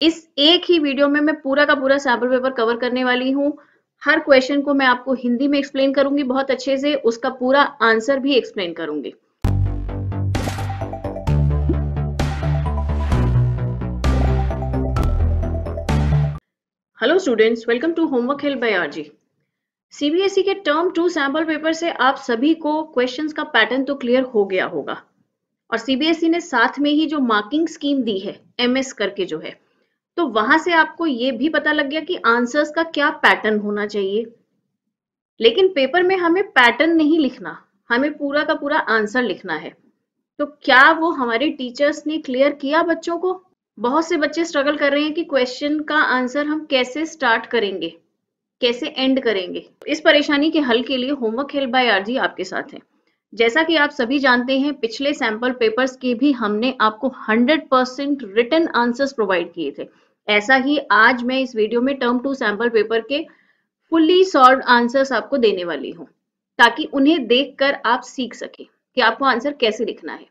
इस एक ही वीडियो में मैं पूरा का पूरा सैंपल पेपर कवर करने वाली हूँ। हर क्वेश्चन को मैं आपको हिंदी में एक्सप्लेन करूँगी, बहुत अच्छे से उसका पूरा आंसर भी एक्सप्लेन करूँगी। Hello students welcome to homework help by RG CBSE के टर्म टू सैंपल पेपर से आप सभी को क्वेश्चंस का पैटर्न तो क्लियर हो गया होगा। और सीबीएसई ने साथ में ही जो मार्किंग स्कीम दी है एमएस करके जो है तो वहाँ से आपको ये भी पता लग गया कि आंसर्स का क्या पैटर्न होना चाहिए। लेकिन पेपर में हमें पैटर्न नहीं लिखना, हमें पूरा का पूरा आंसर लिखना है। तो क्या वो हमारे टीचर्स ने क्लियर किया बच्चों को? बहुत से बच्चे स्ट्रगल कर रहे हैं कि क्वेश्चन का आंसर हम कैसे स्टार्ट करेंगे, कैसे एंड करेंगे। इस परेशानी के हल के लिए होमवर्क हेल्प बाय आरजी आपके साथ है। जैसा कि आप सभी जानते हैं, पिछले सैंपल पेपर्स के भी हमने आपको 100 परसेंट रिटर्न आंसर्स प्रोवाइड किए थे। ऐसा ही आज मैं इस वीडियो में टर्म टू सैंपल पेपर के फुल्ली सॉल्व आंसर्स आपको देने वाली हूँ, ताकि उन्हें देखकर आप सीख सके कि आपको आंसर कैसे लिखना है।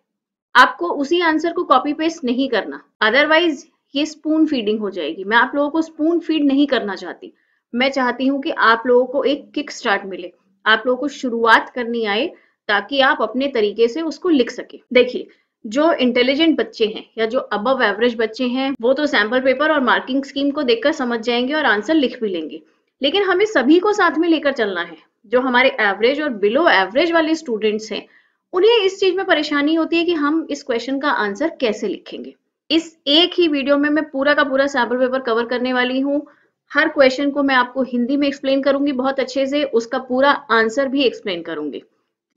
आपको उसी आंसर को कॉपी पेस्ट नहीं करना, अदरवाइज़ ये स्पून फीडिंग हो जाएगी। मैं आप लोगों को स्पून फ़ीड नहीं करना चाहती। मैं चाहती हूँ कि आप लोगों को एक किक स्टार्ट मिले, आप लोगों को शुरुआत करनी आए, ताकि आप अपने तरीके से उसको लिख सके। देखिए जो इंटेलिजेंट बच्चे हैं या जो अबव एवरेज बच्चे हैं, वो तो सैंपल पेपर और मार्किंग स्कीम को देखकर समझ जाएँगे और आंसर लिख भी लेंगे। लेकिन हमें सभी को साथ में लेकर चलना है। जो हमारे एवरेज और बिलो एवरेज वाले स्टूडेंट्स हैं, उन्हें इस चीज़ में परेशानी होती है कि हम इस क्वेश्चन का आंसर कैसे लिखेंगे। इस एक ही वीडियो में मैं पूरा का पूरा सैंपल पेपर कवर करने वाली हूँ। हर क्वेश्चन को मैं आपको हिंदी में एक्सप्लेन करूँगी बहुत अच्छे से, उसका पूरा आंसर भी एक्सप्लेन करूँगी।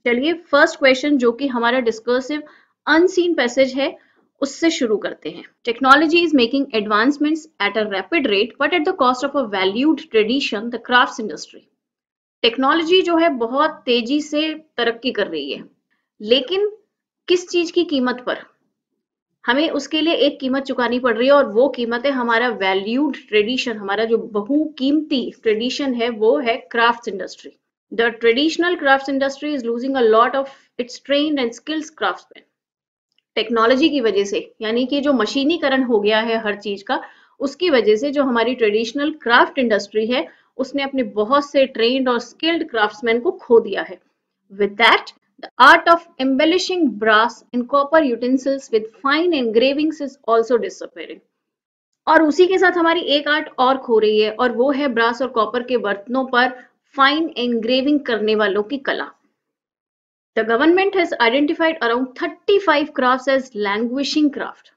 चलिए फ़र्स्ट क्वेश्चन जो कि हमारा डिस्कर्सिव अनसीन पैसेज है, उससे शुरू करते हैं। Technology is making advancements at a rapid rate but at the cost of a valued tradition the craft industry technology जो है, बहुत तेज़ी से तरक्की कर रही है। लेकिन किस चीज़ की कीमत पर? हमें उसके लिए एक कीमत चुकानी पड़ रही है, और वो कीमत है हमारा वैल्यूड ट्रेडिशन हमारा जो बहुकीमती ट्रेडिशन है, वो है craft industry the traditional craft industry is losing a lot of its train and skills craftsman technology की वजह से, यानी कि जो मशीनीकरण हो गया है हर चीज़ का, उसकी वजह से जो हमारी ट्रेडिशनल क्राफ्ट इंडस्ट्री है, उसने अपने बहुत से ट्रेंड और स्किल्ड क्राफ्ट्समैन को खो दिया है। With that the art of embellishing brass in copper utensils with fine engravings is also disappearing और उसी के साथ हमारी एक आर्ट और खो रही है, और वो है ब्रास और कॉपर के बर्तनों पर फाइन एनग्रेविंग करने वालों की कला। The government has identified around 35 crafts as languishing craft.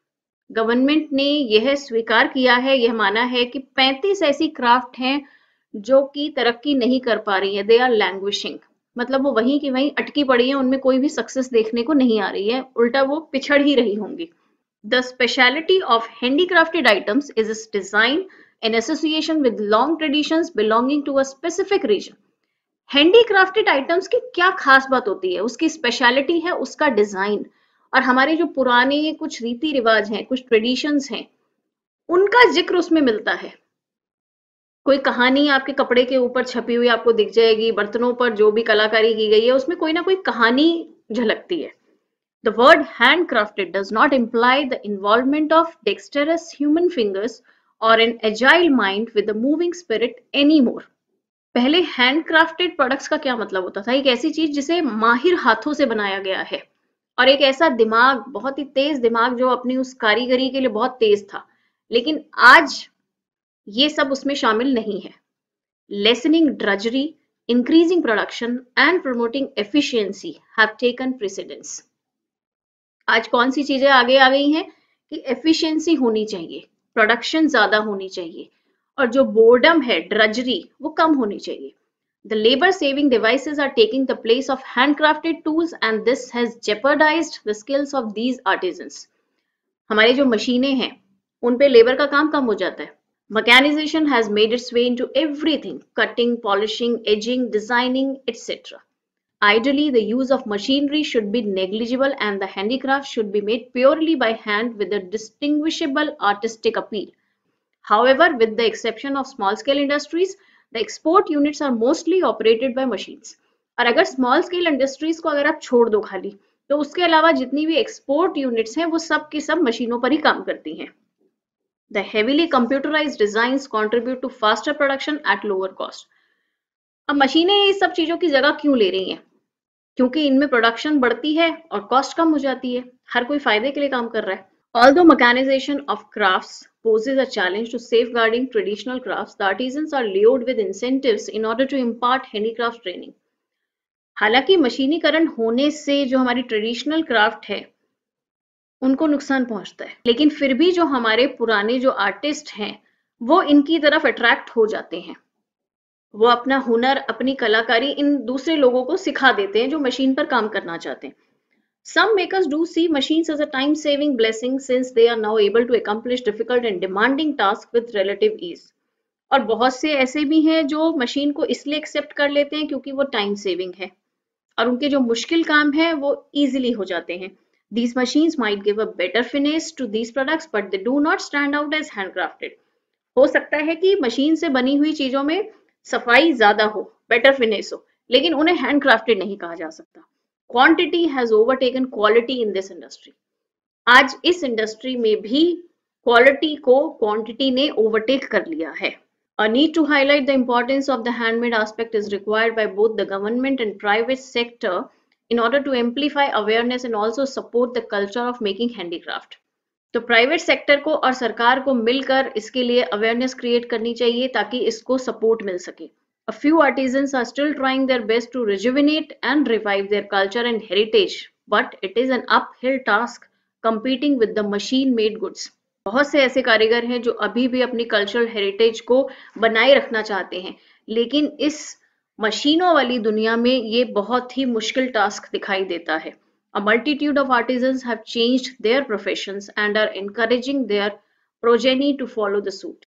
Government ने यह स्वीकार किया है, यह माना है कि 35 ऐसी क्राफ्ट हैं जो कि तरक्की नहीं कर पा रही है दे आर लैंग्विशिंग मतलब वो वहीं की वहीं अटकी पड़ी है, उनमें कोई भी सक्सेस देखने को नहीं आ रही है, उल्टा वो पिछड़ ही रही होंगी the speciality of handicrafted items is its design in association with long traditions belonging to a specific region. Handicrafted items की क्या खास बात होती है? उसकी स्पेशलिटी है, उसका डिज़ाइन और हमारे जो पुराने कुछ रीति रिवाज हैं, कुछ ट्रेडिशंस हैं, उनका ज़िक्र उसमें मिलता है। कोई कहानी आपके कपड़े के ऊपर छपी हुई आपको दिख जाएगी, बर्तनों पर जो भी कलाकारी की गई है, उसमें कोई ना कोई कहानी झलकती है। The word hand crafted does not imply the involvement of dexterous human fingers और an agile mind with moving spirit any more पहले हैंडक्राफ्टेड प्रोडक्ट्स का क्या मतलब होता था? एक ऐसी चीज़ जिसे माहिर हाथों से बनाया गया है। और एक ऐसा दिमाग, बहुत ही तेज दिमाग जो अपनी उस कारीगरी के लिए बहुत तेज था। लेकिन आज ये सब उसमें शामिल नहीं है। Lessening drudgery increasing production and promoting efficiency have taken precedence आज कौन सी चीज़ें आगे आ गई हैं? कि एफिशिएंसी होनी चाहिए प्रोडक्शन ज़्यादा होनी चाहिए। और जो बोर्डम है ड्रजरी वो कम होनी चाहिए। The labour saving devices are taking the place of handcrafted tools and this has jeopardise the skills of these artisans हमारे जो मशीनें हैं, उन पे लेबर का काम कम हो जाता है। Mechanisation has made its way into everything cutting polishing edging designing etcetera ideally the use of machinery should be negligible and the handicraft should be made purely by hand with a distinguishable artistic appeal However, with the exception of small scale industries, the export units are mostly operated by machines. और अगर small scale industries को अगर आप छोड़ दो खाली तो उसके अलावा जितनी भी एक्सपोर्ट यूनिट्स हैं वो सब की सब मशीनों पर ही काम करती हैं The heavily computerized designs contribute to faster production at lower cost. अब मशीनें इस सब चीज़ों की जगह क्यों ले रही हैं क्योंकि इनमें प्रोडक्शन बढ़ती है और कॉस्ट कम हो जाती है हर कोई फ़ायदे के लिए काम कर रहा है Although mechanization of crafts poses a challenge to safeguarding traditional crafts, the artisans are lured with incentives in order to impart handicraft training. हालाँकि मशीनीकरण होने से जो हमारी ट्रेडिशनल क्राफ्ट है उनको नुकसान पहुँचता है। लेकिन फिर भी जो हमारे पुराने जो आर्टिस्ट हैं वो इनकी तरफ़ अट्रैक्ट हो जाते हैं। वो अपना हुनर अपनी कलाकारी इन दूसरे लोगों को सिखा देते हैं जो मशीन पर काम करना चाहते हैं। Some makers do see machines as a time-saving blessing since they are now able to accomplish difficult and demanding tasks with relative ease. और बहुत से ऐसे भी हैं जो मशीन को इसलिए एक्सेप्ट कर लेते हैं क्योंकि वो टाइम सेविंग है और उनके जो मुश्किल काम है वो इजीली हो जाते हैं These machines might give a better finish to these products, but they do not stand out as handcrafted. हो सकता है कि मशीन से बनी हुई चीज़ों में सफ़ाई ज़्यादा हो बेटर फिनिश हो लेकिन उन्हें हैंडक्राफ्टेड नहीं कहा जा सकता quantity has overtaken quality in this industry आज इस इंडस्ट्री में भी क्वालिटी को क्वांटिटी ने ओवरटेक कर लिया है। A need to highlight the importance of the handmade aspect is required by both the government and private sector in order to amplify awareness and also support the culture of making handicraft तो private sector को और सरकार को मिलकर इसके लिए awareness create करनी चाहिए ताकि इसको सपोर्ट मिल सके। A few artisans are still trying their best to rejuvenate and revive their culture and heritage, but it is an uphill task competing with the machine made goods. बहुत से ऐसे कारीगर हैं जो अभी भी अपनी कल्चरल हेरिटेज को बनाए रखना चाहते हैं लेकिन इस मशीनों वाली दुनिया में ये बहुत ही मुश्किल टास्क दिखाई देता है A multitude of artisans have changed their professions and are encouraging their progeny to follow the suit.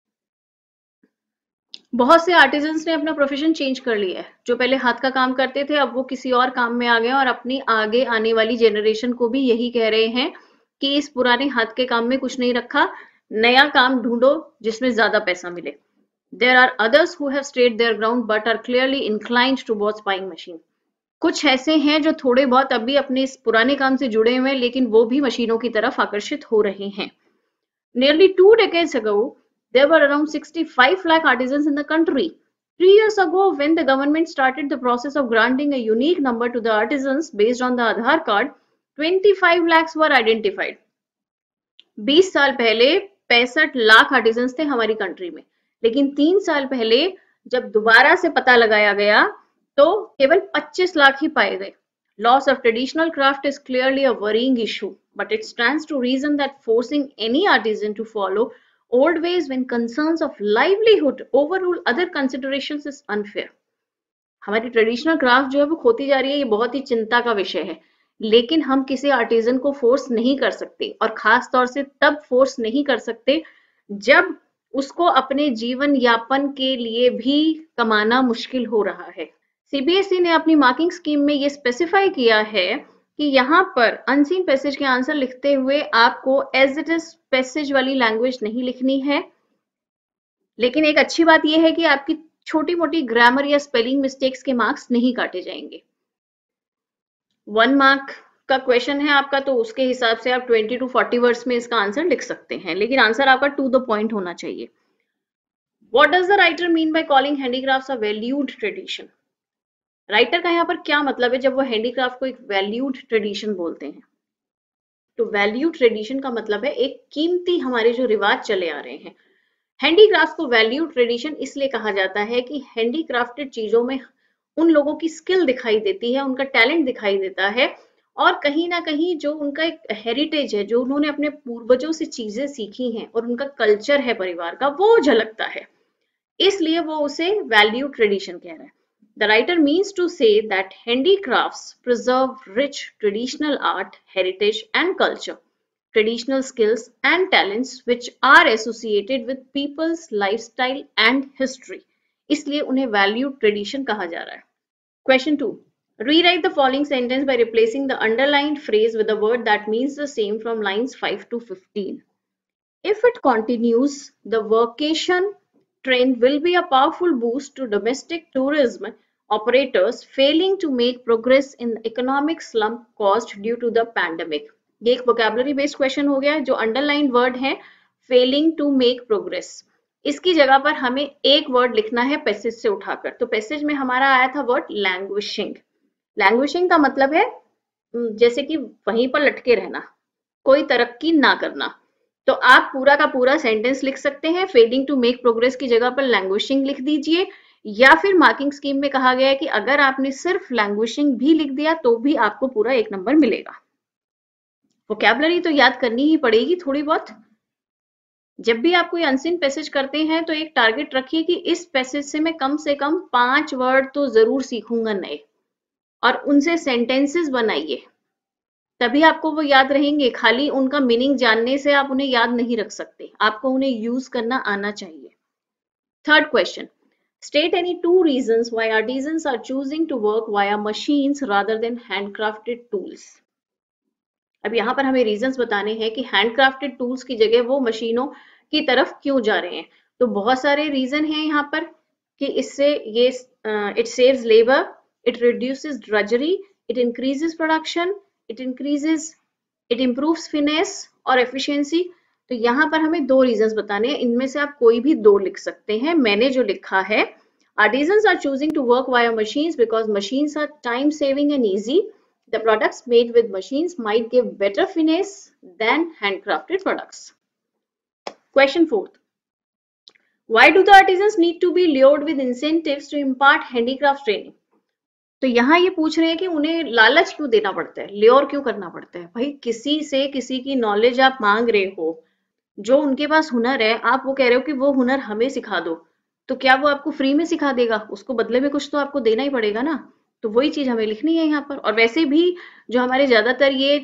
बहुत से आर्टिजन्स ने अपना प्रोफेशन चेंज कर लिया है। जो पहले हाथ का काम करते थे, अब वो किसी और काम में आ गए और अपनी आगे आने वाली जेनरेशन को भी यही कह रहे हैं कि इस पुराने हाथ के काम में कुछ नहीं रखा, नया काम ढूंढो जिसमें ज़्यादा पैसा मिले। There are others who have state their ground but are clearly inclined to watch buying machine कुछ ऐसे हैं जो थोड़े बहुत अभी अपने इस पुराने काम से जुड़े हुए हैं, लेकिन वो भी मशीनों की तरफ़ आकर्षित हो रहे हैं। Nearly two decades ago there were around 65 lakh artisans in the country three years ago when the government started the process of granting a unique number to the artisans based on the aadhar card 25 lakhs were identified 20 साल पहले 65 lakh artisans थे हमारी country में लेकिन तीन साल पहले जब दोबारा से पता लगाया गया तो केवल 25 लाख ही पाए गए Loss of traditional craft is clearly a worrying issue, but it stands to reason that forcing any artisan to follow old ways when concerns of livelihood overrule other considerations is unfair. हमारी traditional craft जो है वो खोती जा रही है, ये बहुत ही चिंता का विषय है लेकिन हम किसी आर्टिजन को फोर्स नहीं कर सकते और खास तौर से तब फोर्स नहीं कर सकते जब उसको अपने जीवन यापन के लिए भी कमाना मुश्किल हो रहा है सीबीएसई e ने अपनी मार्किंग स्कीम में ये स्पेसिफाई किया है कि यहाँ पर अनसीन पैसेज के आंसर लिखते हुए आपको एज इट इज़ पैसेज वाली लैंग्वेज नहीं लिखनी है। लेकिन एक अच्छी बात यह है कि आपकी छोटी मोटी ग्रामर या स्पेलिंग मिस्टेक्स के मार्क्स नहीं काटे जाएँगे। वन मार्क का क्वेश्चन है आपका तो उसके हिसाब से आप 20 टू 40 वर्ड्स में इसका आंसर लिख सकते हैं। लेकिन आंसर आपका टू द पॉइंट होना चाहिए। What does the writer mean by calling handicrafts a valued? Writer का यहाँ पर क्या मतलब है जब वो हैंडीक्राफ्ट को एक वैल्यूड ट्रेडिशन बोलते हैं? तो वैल्यू ट्रेडिशन का मतलब है एक कीमती हमारे जो रिवाज चले आ रहे हैं। हैंडीक्राफ्ट को वैल्यू ट्रेडिशन इसलिए कहा जाता है कि हैंडीक्राफ्टेड चीज़ों में उन लोगों की स्किल दिखाई देती है, उनका टैलेंट दिखाई देता है और कहीं ना कहीं जो उनका एक हेरिटेज है, जो उन्होंने अपने पूर्वजों से चीज़ें सीखी हैं और उनका कल्चर है परिवार का, वो झलकता है। इसलिए वो उसे वैल्यू ट्रेडिशन कह रहे हैं। The writer means to say that handicrafts preserve rich traditional art, heritage and culture, traditional skills and talents which are associated with people's lifestyle and history. इसलिए उन्हें value tradition कहा जा रहा है. Question 2. Rewrite the following sentence by replacing the underlined phrase with a word that means the same from lines 5 to 15. If it continues, the vacation trend will be a powerful boost to domestic tourism operators failing to make progress in economic slump caused due to the pandemic. ये एक vocabulary based question हो गया जो underlined word है failing to make progress इसकी जगह पर हमें एक वर्ड लिखना है पैसेज से उठाकर। तो पैसेज में हमारा आया था वर्ड लैंग्विशिंग लैंग्विशिंग का मतलब है जैसे कि वहीं पर लटके रहना, कोई तरक्की ना करना। तो आप पूरा का पूरा सेंटेंस लिख सकते हैं फेलिंग टू मेक प्रोग्रेस की जगह पर लैंग्विशिंग लिख दीजिए। या फिर मार्किंग स्कीम में कहा गया है कि अगर आपने सिर्फ़ लैंग्विशिंग भी लिख दिया तो भी आपको पूरा एक नंबर मिलेगा। वोकेबलरी तो याद करनी ही पड़ेगी थोड़ी बहुत। जब भी आप कोई अनसिन पैसेज करते हैं तो एक टारगेट रखिए कि इस पैसेज से मैं कम से कम पाँच वर्ड तो ज़रूर सीखूँगा नए, और उनसे सेंटेंसेस बनाइए। तभी आपको वो याद रहेंगे। खाली उनका मीनिंग जानने से आप उन्हें याद नहीं रख सकते। आपको उन्हें यूज़ करना आना चाहिए। Third question state any two reason why artisans are choosing to work via machines rather than handcrafted tools. अब यहाँ पर हमें रीजंस बताने हैं कि हैंडक्राफ्टेड टूल्स की जगह वो मशीनों की तरफ़ क्यों जा रहे हैं। तो बहुत सारे रीजन हैं यहाँ पर कि इससे ये it saves labour it reduces drudgery it increases production it increases it improves finesse और एफिशिएंसी तो यहाँ पर हमें दो रीजन बताने हैं। इनमें से आप कोई भी दो लिख सकते हैं। मैंने जो लिखा है artisans are choosing to work via machine because machine are time saving and easy the product made with machine might give better finesse than handcrafted products question fourth Why do the artisans need to be lured with incentives to impart handicraft training? तो यहाँ ये पूछ रहे हैं कि उन्हें लालच क्यों देना पड़ता है? लेर क्यों करना पड़ता है? भाई, किसी से किसी की नॉलेज आप मांग रहे हो जो उनके पास हुनर है, आप वो कह रहे हो कि वो हुनर हमें सिखा दो। तो क्या वो आपको फ्री में सिखा देगा? उसको बदले में कुछ तो आपको देना ही पड़ेगा ना। तो वही चीज़ हमें लिखनी है यहाँ पर। और वैसे भी जो हमारे ज़्यादातर ये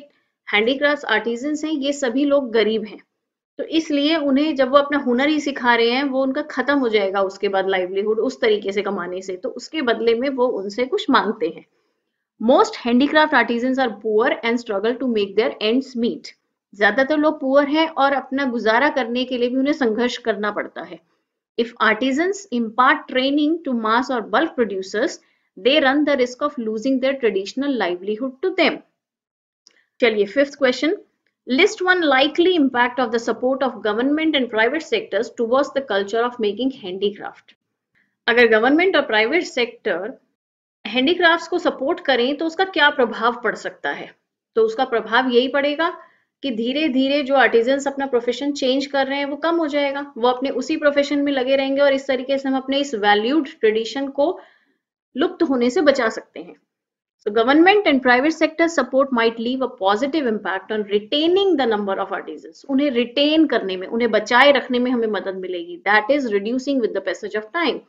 हैंडीक्राफ्ट आर्टिजन हैं, ये सभी लोग गरीब हैं। तो इसलिए उन्हें जब वो अपना हुनर ही सिखा रहे हैं, वो उनका खत्म हो जाएगा उसके बाद लाइवलीहुड उस तरीके से कमाने से। तो उसके बदले में वो उनसे कुछ मांगते हैं। Most handicraft artisan are poor and struggle to make their ends meet ज़्यादातर लोग पुअर हैं और अपना गुजारा करने के लिए भी उन्हें संघर्ष करना पड़ता है। If artisans impart training to mass और bulk producers they run the risk of losing their traditional livelihood to them चलिए fifth question List one likely impact of the support of government and private sectors towards the culture of making handicraft. अगर government और private sector handicrafts को support करें तो उसका क्या प्रभाव पड़ सकता है? तो उसका प्रभाव यही पड़ेगा कि धीरे धीरे जो आर्टिजन अपना प्रोफेशन चेंज कर रहे हैं, वो कम हो जाएगा। वो अपने उसी प्रोफेशन में लगे रहेंगे और इस तरीके से हम अपने इस वैल्यूड ट्रेडिशन को लुप्त होने से बचा सकते हैं। So government and private sector support might leave a positive impact on retaining the number of artisan उन्हें रिटेन करने में, उन्हें बचाए रखने में हमें मदद मिलेगी। That is reducing विदेज of time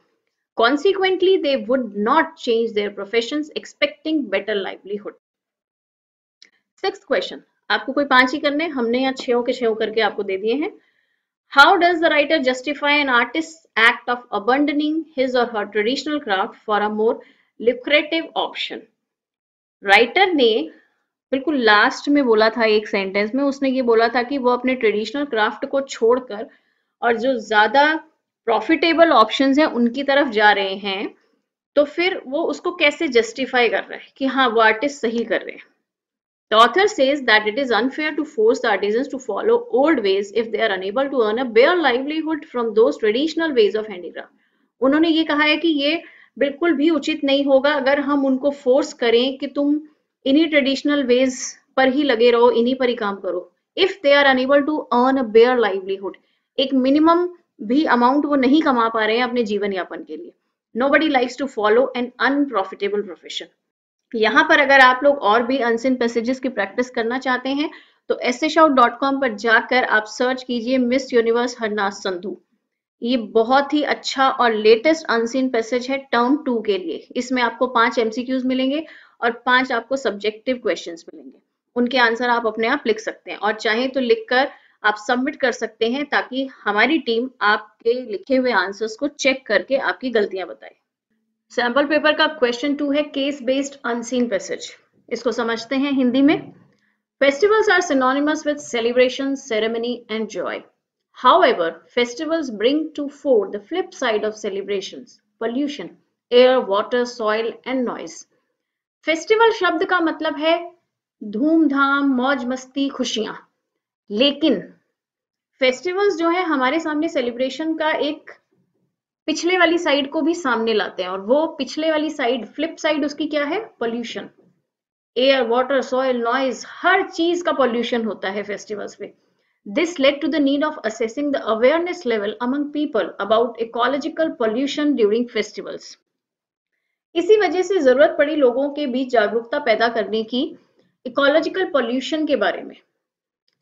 consequently, they would not change their professions, expecting better livelihood sixth question आपको कोई पाँच ही करने हमने यहाँ छो के छो करके आपको दे दिए हैं How does the writer justify an artist's act of abandoning his or her traditional craft for a more lucrative option? Writer ने बिल्कुल लास्ट में बोला था एक सेंटेंस में, उसने ये बोला था कि वो अपने ट्रेडिशनल क्राफ्ट को छोड़कर और जो ज़्यादा प्रॉफिटेबल ऑप्शंस हैं, उनकी तरफ़ जा रहे हैं तो फिर वो उसको कैसे जस्टिफाई कर रहा है कि हाँ वो आर्टिस्ट सही कर रहे हैं The author says that it is unfair to force the artisans to follow old ways if they are unable to earn a bare livelihood from those traditional ways of handicraft. उन्होंने ये कहा है कि ये बिल्कुल भी उचित नहीं होगा अगर हम उनको फोर्स करें कि तुम इन्हीं ट्रेडिशनल वेज पर ही लगे रहो, इन्हीं पर ही काम करो। If they are unable to earn a bare livelihood एक मिनिमम भी अमाउंट वो नहीं कमा पा रहे हैं अपने जीवन यापन के लिए। Nobody likes to follow an unprofitable profession यहाँ पर अगर आप लोग और भी अनसिन पैसेजेस की प्रैक्टिस करना चाहते हैं तो एस पर जाकर आप सर्च कीजिए मिस यूनिवर्स हरनाथ संधू ये बहुत ही अच्छा और लेटेस्ट अनसीन पैसेज है टर्म टू के लिए। इसमें आपको पाँच एमसीक्यूज मिलेंगे और पाँच आपको सब्जेक्टिव क्वेश्चंस मिलेंगे। उनके आंसर आप अपने आप लिख सकते हैं और चाहे तो लिखकर आप सबमिट कर सकते हैं ताकि हमारी टीम आपके लिखे हुए आंसर्स को चेक करके आपकी गलतियाँ बताए। सैंपल पेपर का क्वेश्चन टू है केस बेस्ड अनसीन पैसेज इसको समझते हैं हिंदी में। Festivals are synonymous with celebration ceremony and joy However, festivals bring to fore the flip side of celebrations, pollution, air, water, soil and noise. Festival शब्द का मतलब है धूमधाम मौज मस्ती खुशियाँ। लेकिन फेस्टिवल्स जो है हमारे सामने सेलिब्रेशन का एक पिछले वाली साइड को भी सामने लाते हैं और वो पिछले वाली साइड फ्लिप साइड उसकी क्या है? Pollution air water soil noise हर चीज़ का पॉल्यूशन होता है फेस्टिवल्स पे this led to the need of assessing the awareness level among people about ecological pollution during festivals इसी वजह से ज़रूरत पड़ी लोगों के बीच जागरूकता पैदा करने की इकोलॉजिकल पॉल्यूशन के बारे में.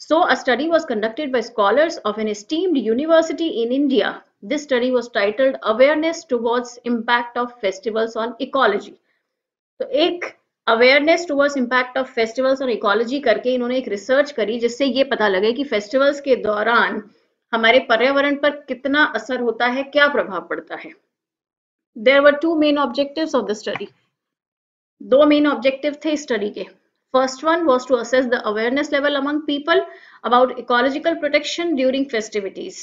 So a study was conducted by scholars of an esteemed university in India This study was titled Awareness Towards Impact of Festivals on Ecology. तो एक awareness towards impact of festivals और ecology करके इन्होंने एक research करी जिससे ये पता लगे कि फेस्टिवल्स के दौरान हमारे पर्यावरण पर कितना असर होता है, क्या प्रभाव पड़ता है। There were two main objective of the study दो मेन ऑब्जेक्टिव थे स्टडी के। First one was to assess the awareness level among people about ecological protection during festivities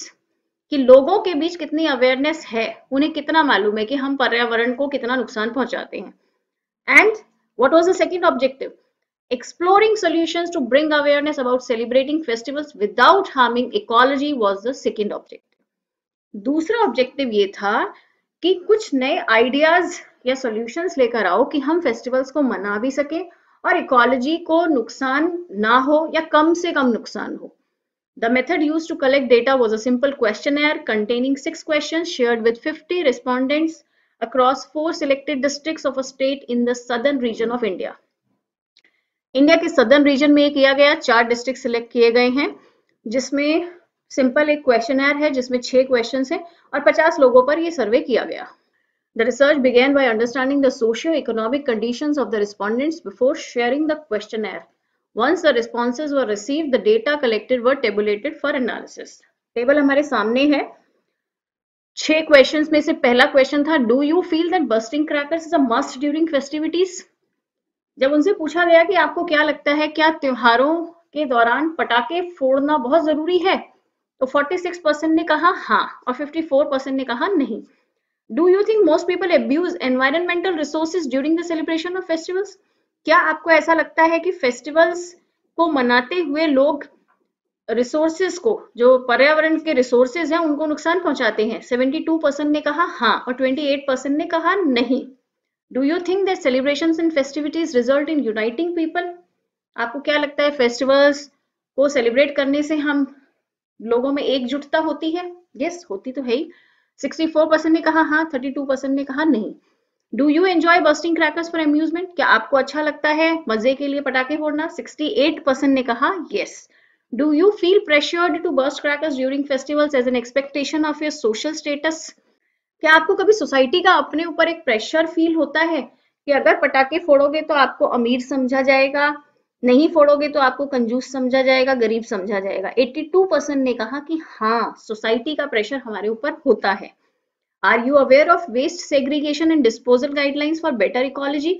कि लोगों के बीच कितनी अवेयरनेस है, उन्हें कितना मालूम है कि हम पर्यावरण को कितना नुकसान पहुंचाते हैं। And what was the second objective exploring solution to bring awareness about celebrating festivals without harming ecology was the second objective दूसरा ऑब्जेक्टिव ये था कि कुछ नए आइडियाज़ या सोल्यूशन लेकर आओ कि हम फेस्टिवल्स को मना भी सकें और इकोलॉजी को नुकसान ना हो या कम से कम नुकसान हो। The method used to collect data was a simple questionnaire containing six questions shared with 50 respondents across four selected districts of a state in the southern region of India. India के southern region में किया गया चार district select किए गए हैं जिसमें simple एक क्वेश्चन है जिसमें छह क्वेश्चन हैं और 50 लोगों पर यह सर्वे किया गया The research began by understanding the socio-economic conditions of the respondents before sharing the questionnaire. Once the responses were received, the data collected were tabulated for analysis. Table हमारे सामने है। छह क्वेश्चंस में से पहला क्वेश्चन था do you feel that busting crackers is a must during festivities जब उनसे पूछा गया कि आपको क्या लगता है क्या त्योहारों के दौरान पटाखे फोड़ना बहुत ज़रूरी है? तो 46 परसेंट ने कहा हाँ और 54 परसेंट ने कहा नहीं। Do you think most people abuse environmental resources during the celebration of festivals क्या आपको ऐसा लगता है कि फेस्टिवल्स को मनाते हुए लोग रिसोर्सेज को जो पर्यावरण के रिसोर्सेज हैं उनको नुकसान पहुंचाते हैं? 72 परसेंट ने कहा हाँ और 28 परसेंट ने कहा नहीं। Do you think that celebration and festivities result in uniting people आपको क्या लगता है फेस्टिवल्स को सेलिब्रेट करने से हम लोगों में एकजुटता होती है? यस yes, होती तो है ही। 64 परसेंट ने कहा हाँ 32 परसेंट ने कहा नहीं। Do you enjoy busting crackers for amusement क्या आपको अच्छा लगता है? मज़े के लिए पटाखे फोड़ना? 68 परसेंट ने कहा yes. Do you feel pressured to burst crackers during festivals as an expectation of your social status? क्या आपको कभी सोसाइटी का अपने ऊपर एक प्रेशर फील होता है कि अगर पटाखे फोड़ोगे तो आपको अमीर समझा जाएगा? नहीं फोड़ोगे तो आपको कंजूस समझा जाएगा, गरीब समझा जाएगा। 82 परसेंट ने कहा कि हाँ सोसाइटी का प्रेशर हमारे ऊपर होता है। Are you aware of waste segregation and disposal guidelines for better ecology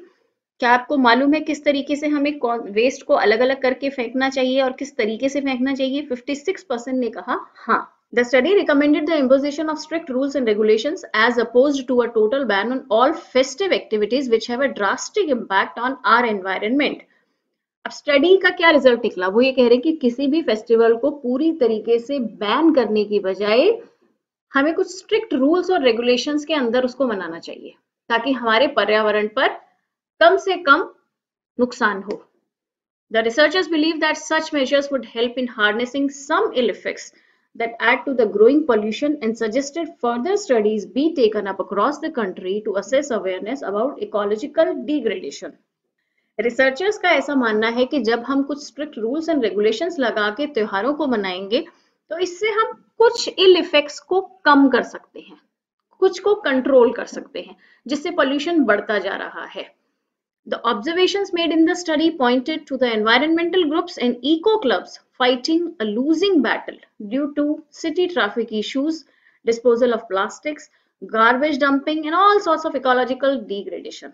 क्या आपको मालूम है किस तरीके से हमें वेस्ट को अलग अलग करके फेंकना चाहिए और किस तरीके से फेंकना चाहिए? 56 परसेंट ने कहा हाँ The study recommended the imposition of strict rules and regulations as opposed to a total ban on all festive activities which have a drastic impact on our environment. अब स्टडी का क्या रिज़ल्ट निकला? वो ये कह रहे हैं कि किसी भी फेस्टिवल को पूरी तरीके से बैन करने की बजाय हमें कुछ स्ट्रिक्ट रूल्स और रेगुलेशंस के अंदर उसको मनाना चाहिए ताकि हमारे पर्यावरण पर कम से कम नुकसान हो The researchers believe that such measures would help in harnessing some ill effects that add to the growing pollution and suggested further studies be taken up across the country to assess awareness about ecological degradation. Researchers का ऐसा मानना है कि जब हम कुछ strict rules and regulations लगा के त्योहारों को मनाएँगे तो इससे हम कुछ इल इफेक्ट्स को कम कर सकते हैं, कुछ को कंट्रोल कर सकते हैं, जिससे पॉल्यूशन बढ़ता जा रहा है। The observation made in the study pointed to the environmental groups and eco clubs fighting a losing battle due to city traffic issues disposal of plastics garbage dumping and all sorts of ecological degradation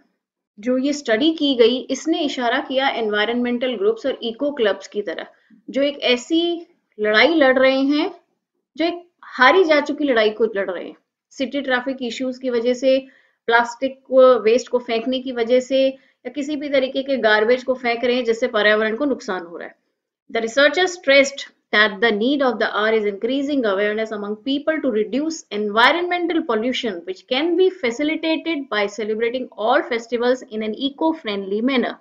जो ये study की गई, इसने इशारा किया environmental groups और eco clubs की तरह। जो एक ऐसी लड़ाई लड़ रहे हैं जो एक हारी जा चुकी लड़ाई को लड़ रहे हैं। सिटी ट्रैफ़िक इश्यूज़ की वजह से प्लास्टिक वेस्ट को फेंकने की वजह से, या किसी भी तरीके के गार्बेज को फेंक रहे हैं जिससे पर्यावरण को नुकसान हो रहा है। The research stressed that the need of the hour is increasing awareness among people to reduce environmental pollution which can be facilitated by celebrating all festivals in an eco friendly manner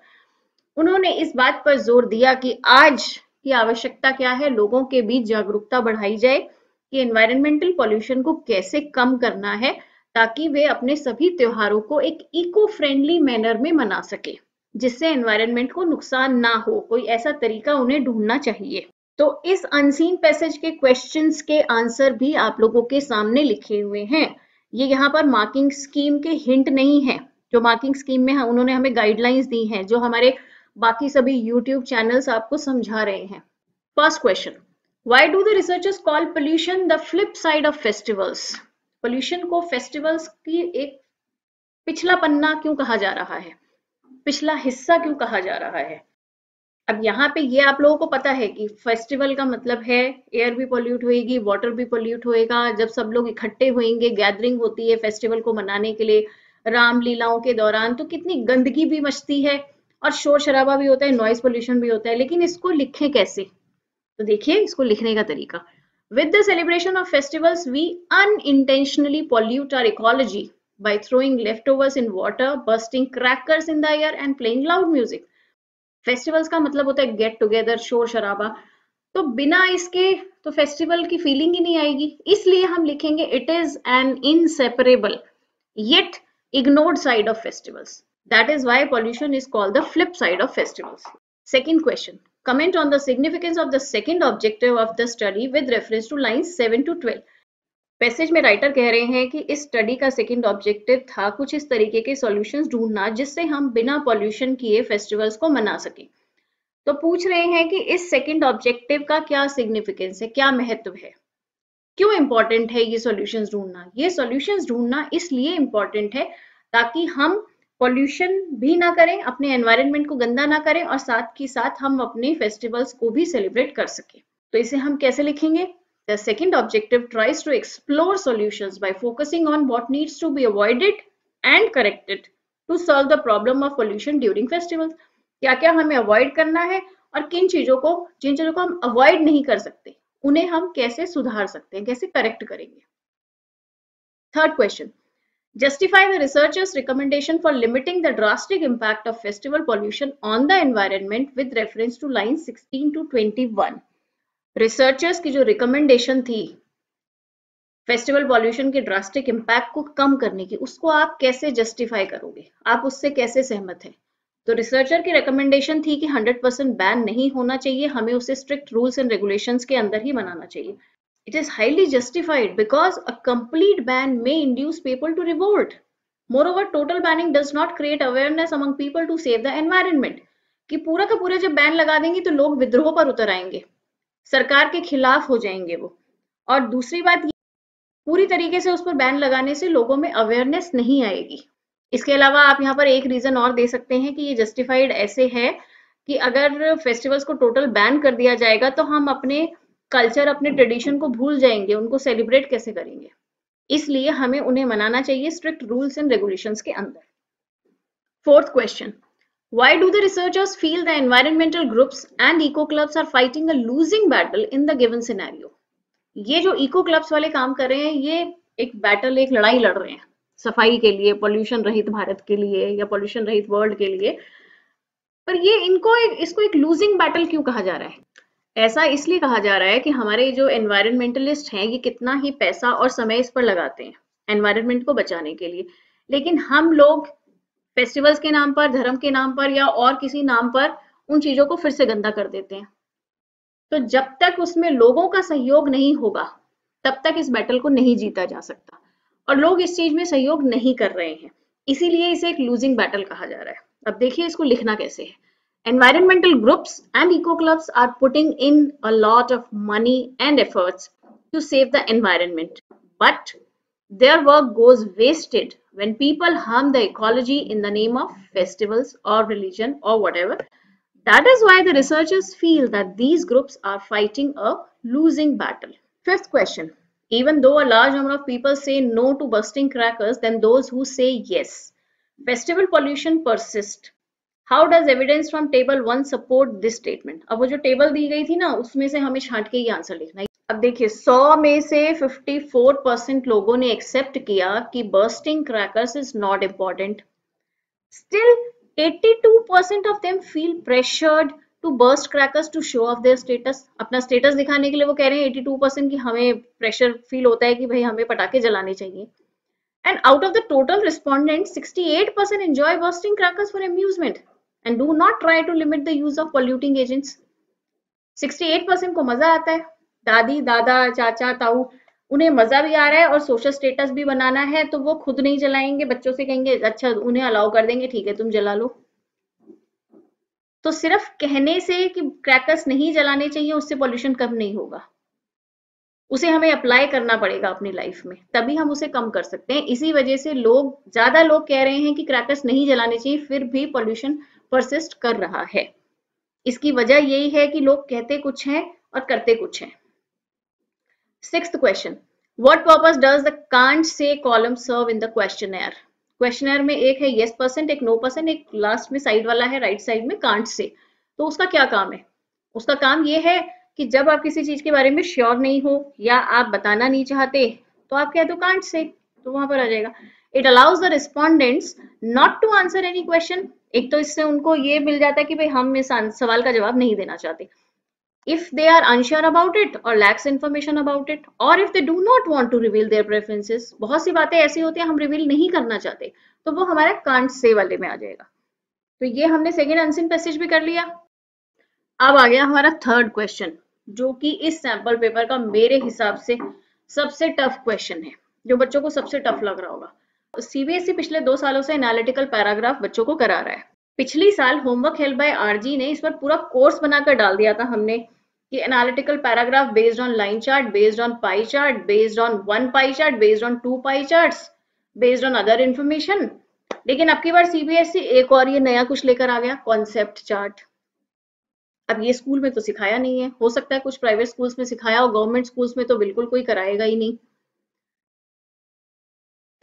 उन्होंने इस बात पर ज़ोर दिया कि आज की आवश्यकता क्या है? लोगों के बीच जागरूकता बढ़ाई जाए। कि एनवायरमेंटल पॉल्यूशन को कैसे कम करना है ताकि वे अपने सभी त्योहारों को एक इको फ्रेंडली मैनर में मना सके, जिससे एनवायरमेंट को नुकसान ना हो। कोई ऐसा तरीका उन्हें ढूंढना चाहिए। तो इस अनसीन पैसेज के क्वेश्चंस के आंसर भी आप लोगों के सामने लिखे हुए हैं। ये यहाँ पर मार्किंग स्कीम के हिंट नहीं है। जो मार्किंग स्कीम में उन्होंने हमें गाइडलाइंस दी हैं, जो हमारे बाकी सभी यूट्यूब चैनल्स आपको समझा रहे हैं। First question why do the researchers call pollution the flip side of festivals pollution को फेस्टिवल्स की एक पिछला पन्ना क्यों कहा जा रहा है? पिछला हिस्सा क्यों कहा जा रहा है? अब यहाँ पे ये आप लोगों को पता है कि फेस्टिवल का मतलब है एयर भी पोल्यूट होएगी वाटर भी पोल्यूट होएगा। जब सब लोग इकट्ठे होंगे गैदरिंग होती है फेस्टिवल को मनाने के लिए, रामलीलाओं के दौरान तो कितनी गंदगी भी मचती है और शोर शराबा भी होता है नॉइज़ पोल्यूशन भी होता है। लेकिन इसको लिखें कैसे? तो देखिए इसको लिखने का तरीका। With the celebration of festivals we un unintentionally pollute our ecology by throwing leftovers in water busting crackers in the air and playing loud music festivals का मतलब होता है गेट टुगेदर शोर शराबा। तो बिना इसके तो फेस्टिवल की फीलिंग ही नहीं आएगी। इसलिए हम लिखेंगे it is an inseparable yet ignore side of festivals that is why pollution is called the flip side of festivals second question Comment on the significance of the second objective of the study with reference to lines 7 to 12. Passage में writer कह रहे हैं कि इस study का second objective था कुछ इस तरीके के सॉल्यूशंस ढूंढना जिससे हम बिना पॉल्यूशन किए फेस्टिवल्स को मना सकें। तो पूछ रहे हैं कि इस सेकंड ऑब्जेक्टिव का क्या सिग्निफिकेंस है, क्या महत्व है? क्यों इंपॉर्टेंट है ये सॉल्यूशंस ढूंढना? ये सॉल्यूशंस ढूंढना इसलिए इंपॉर्टेंट है ताकि हम पॉल्यूशन भी ना करें, अपने एनवायरनमेंट को गंदा ना करें और साथ ही साथ हम अपने फेस्टिवल्स को भी सेलिब्रेट कर सकें। तो इसे हम कैसे लिखेंगे? The second objective tries to explore solutions by focusing on what needs to be avoided and corrected to solve the problem of pollution during festivals. क्या क्या हमें अवॉइड करना है और किन चीज़ों को, जिन चीज़ों को हम अवॉइड नहीं कर सकते, उन्हें हम कैसे सुधार सकते हैं, कैसे करेक्ट करेंगे? Third question justify the researchers recommendation for limiting the drastic impact of festival pollution on the environment with reference to lines 16 to 21 researchers की जो रिकमेंडेशन थी फेस्टिवल पॉल्यूशन के ड्रास्टिक इम्पैक्ट को कम करने की उसको आप कैसे जस्टिफाई करोगे आप उससे कैसे सहमत हैं तो रिसर्चर की रिकमेंडेशन थी कि 100 परसेंट बैन नहीं होना चाहिए हमें उसे स्ट्रिक्ट रूल्स एंड रेगुलेशंस के अंदर ही बनाना चाहिए it is highly justified because a complete ban may induce people to revolt moreover total banning does not create awareness among people to save the कि पूरा का पूरा जब बैन लगा देंगे तो लोग विद्रोह पर उतर आएँगे। सरकार के खिलाफ हो जाएँगे वो। और दूसरी बात ये, पूरी तरीके से उस पर बैन लगाने से लोगों में अवेयरनेस नहीं आएगी। इसके अलावा आप यहाँ पर एक रीजन और दे सकते हैं कि ये जस्टिफाइड ऐसे है कि अगर फेस्टिवल्स को टोटल बैन कर दिया जाएगा तो हम अपने कल्चर अपने ट्रेडिशन को भूल जाएँगे, उनको सेलिब्रेट कैसे करेंगे? इसलिए हमें उन्हें मनाना चाहिए स्ट्रिक्ट रूल्स एंड रेगुलेशन के अंदर। Fourth question Why do the researchers feel the environmental groups and eco clubs are fighting a losing battle in the given scenario? ये जो इको क्लब्स वाले काम कर रहे हैं, ये एक बैटल एक लड़ाई लड़ रहे हैं। सफ़ाई के लिए पॉल्यूशन रहित भारत के लिए या पॉल्यूशन रहित वर्ल्ड के लिए। पर ये इनको एक, इसको एक लूजिंग बैटल क्यों कहा जा रहा है? ऐसा इसलिए कहा जा रहा है कि हमारे जो एनवायरमेंटलिस्ट हैं, ये कितना ही पैसा और समय इस पर लगाते हैं एनवायरमेंट को बचाने के लिए। लेकिन हम लोग फेस्टिवल्स के नाम पर, धर्म के नाम पर या और किसी नाम पर उन चीज़ों को फिर से गंदा कर देते हैं। तो जब तक उसमें लोगों का सहयोग नहीं होगा, तब तक इस बैटल को नहीं जीता जा सकता। और लोग इस चीज़ में सहयोग नहीं कर रहे हैं, इसीलिए इसे एक लूजिंग बैटल कहा जा रहा है। अब देखिए इसको लिखना कैसे है। Environmental groups and eco clubs are putting in a lot of money and efforts to save the environment but their work goes wasted when people harm the ecology in the name of festivals or religion or whatever. That is why the researchers feel that these groups are fighting a losing battle. Fifth question. Even though a large number of people say no to bursting crackers than those who say yes, festival pollution persists. How does evidence from table one support this statement अब वो जो table दी गई थी ना, उसमें से हमें छांट के ही आंसर लिखना है। अब देखिए 100 में से 54 परसेंट लोगों ने एक्सेप्ट किया कि bursting crackers is not important still 82 percent of them feel pressured to burst crackers to show off their status अपना स्टेटस दिखाने के लिए वो कह रहे हैं 82 परसेंट की हमें प्रेशर फील होता है कि भाई हमें पटाखे जलाने चाहिए। And out of the total respondent 68 percent enjoy bursting crackers for amusement and do not try to limit the use of polluting agents 68 percent को मज़ा आता है। दादी, दादा, चाचा, ताऊ, उन्हें मज़ा भी आ रहा है और सोशल स्टेटस भी बनाना है तो वो खुद नहीं जलाएँगे, बच्चों से कहेंगे अच्छा उन्हें अलाउ कर देंगे, ठीक है, तुम जला लो। तो सिर्फ़ कहने से कि क्रैकर्स नहीं जलाने चाहिए, उससे पॉल्यूशन कम नहीं होगा। उसे हमें अप्लाई करना पड़ेगा अपनी लाइफ में, तभी हम उसे कम कर सकते हैं। इसी वजह से लोग, ज़्यादा लोग कह रहे हैं कि क्रैकर्स नहीं जलाने चाहिए, फिर भी पॉल्यूशन परसिस्ट कर रहा है। इसकी वजह यही है कि लोग कहते कुछ हैं और करते कुछ हैं। Six question what purpose does the can't say column serve in the question questionnaire में एक है येस परसेंट एक नो परसेंट एक लास्ट में साइड वाला है राइट right साइड में कांट से तो उसका क्या काम है? उसका काम ये है कि जब आप किसी चीज़ के बारे में श्योर नहीं हो या आप बताना नहीं चाहते तो आप कह दो कांट से तो वहाँ पर आ जाएगा। It allows the respondents not to answer any question एक तो इससे उनको ये मिल जाता है कि भाई हम इस सवाल का जवाब नहीं देना चाहते। If they are unsure about it or lacks information about it, or if they do not want to reveal their preferences, बहुत सी बातें ऐसी होती हैं हम रिवील नहीं करना चाहते तो वो हमारे कांट से वाले में आ जाएगा। तो ये हमने सेकेंड अनसिन पैसेज भी कर लिया। अब आ गया हमारा थर्ड क्वेश्चन जो कि इस सैंपल पेपर का मेरे हिसाब से सबसे टफ क्वेश्चन है, जो बच्चों को सबसे टफ लग रहा होगा। सीबीएसई पिछले दो सालों से एनालिटिकल पैराग्राफ बच्चों को करा रहा है। पिछली साल होमवर्क हेल्प बाय आरजी ने इस पर पूरा कोर्स बनाकर डाल दिया था हमने कि analytical paragraph based on line chart based on pie chart based on one pie chart based on two pie charts based on other information लेकिन अब की बार सीबीएसई एक और ये नया कुछ लेकर आ गया कॉन्सेप्ट चार्ट अब ये स्कूल में तो सिखाया नहीं है। हो सकता है कुछ प्राइवेट स्कूल्स में सिखाया और गवर्नमेंट स्कूल्स में तो बिल्कुल कोई कराएगा ही नहीं।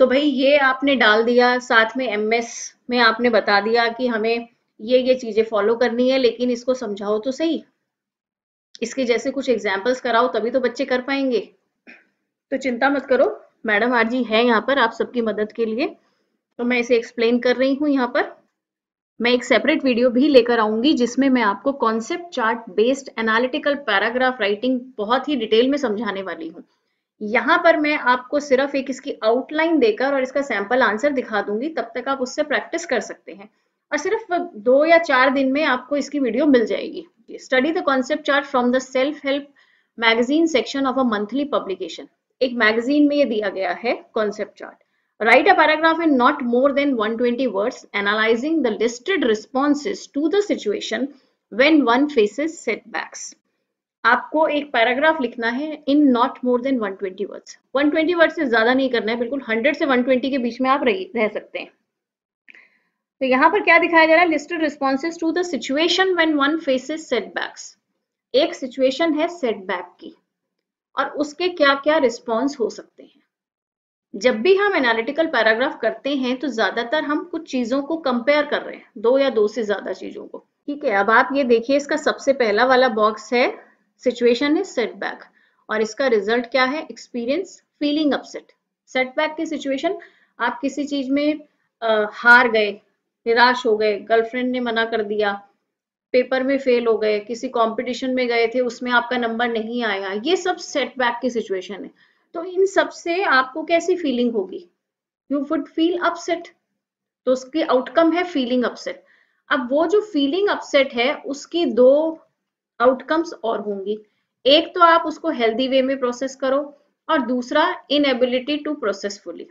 तो भाई ये आपने डाल दिया, साथ में एमएस में आपने बता दिया कि हमें ये ये चीज़ें फॉलो करनी है, लेकिन इसको समझाओ तो सही। इसके जैसे कुछ एग्जाम्पल्स कराओ, तभी तो बच्चे कर पाएँगे। तो चिंता मत करो, मैडम आज जी है यहाँ पर, आप सबकी मदद के लिए। तो मैं इसे एक्सप्लेन कर रही हूँ यहाँ पर। मैं एक सेपरेट वीडियो भी लेकर आऊँगी, जिसमें मैं आपको concept chart based analytical paragraph writing बहुत ही डिटेल में समझाने वाली हूँ। यहाँ पर मैं आपको सिर्फ़ एक इसकी आउटलाइन देकर और इसका सैंपल आंसर दिखा दूँगी, तब तक आप उससे प्रैक्टिस कर सकते हैं। और सिर्फ़ दो या चार दिन में आपको इसकी वीडियो मिल जाएगी। Study the concept chart from the self help magazine section of a monthly publication एक मैगजीन में ये दिया गया है concept chart write a paragraph in not more than 120 words, analyzing the listed responses to the situation when one faces setbacks आपको एक paragraph लिखना है in not more than 120 words 120 word से ज़्यादा नहीं करना है बिल्कुल 100 से 120 के बीच में आप रह, रह सकते हैं। तो यहाँ पर क्या दिखाया जा रहा है? Listed responses to the situation when one faces setbacks एक सिचुएशन है सेटबैक की और उसके क्या क्या रिस्पॉन्स हो सकते हैं। जब भी हम एनालिटिकल पैराग्राफ करते हैं तो ज़्यादातर हम कुछ चीज़ों को कंपेयर कर रहे हैं दो या दो से ज़्यादा चीज़ों को। ठीक है अब आप ये देखिए इसका सबसे पहला वाला बॉक्स है सिचुएशन इज़ सेटबैक और इसका रिज़ल्ट क्या है? एक्सपीरियंस फीलिंग अपसेट सेटबैक की सिचुएशन आप किसी चीज़ में आ, हार गए निराश हो गए गर्लफ्रेंड ने मना कर दिया पेपर में फेल हो गए किसी कंपटीशन में गए थे उसमें आपका नंबर नहीं आया ये सब सेटबैक की सिचुएशन है. तो इन सबसे आपको कैसी फीलिंग होगी? यू वुड फील अपसेट तो उसकी आउटकम है फीलिंग अपसेट अब वो जो फीलिंग अपसेट है उसकी दो आउटकम्स और होंगी। एक तो आप उसको हेल्दी वे में प्रोसेस करो और दूसरा इनएबिलिटी टू प्रोसेस फुली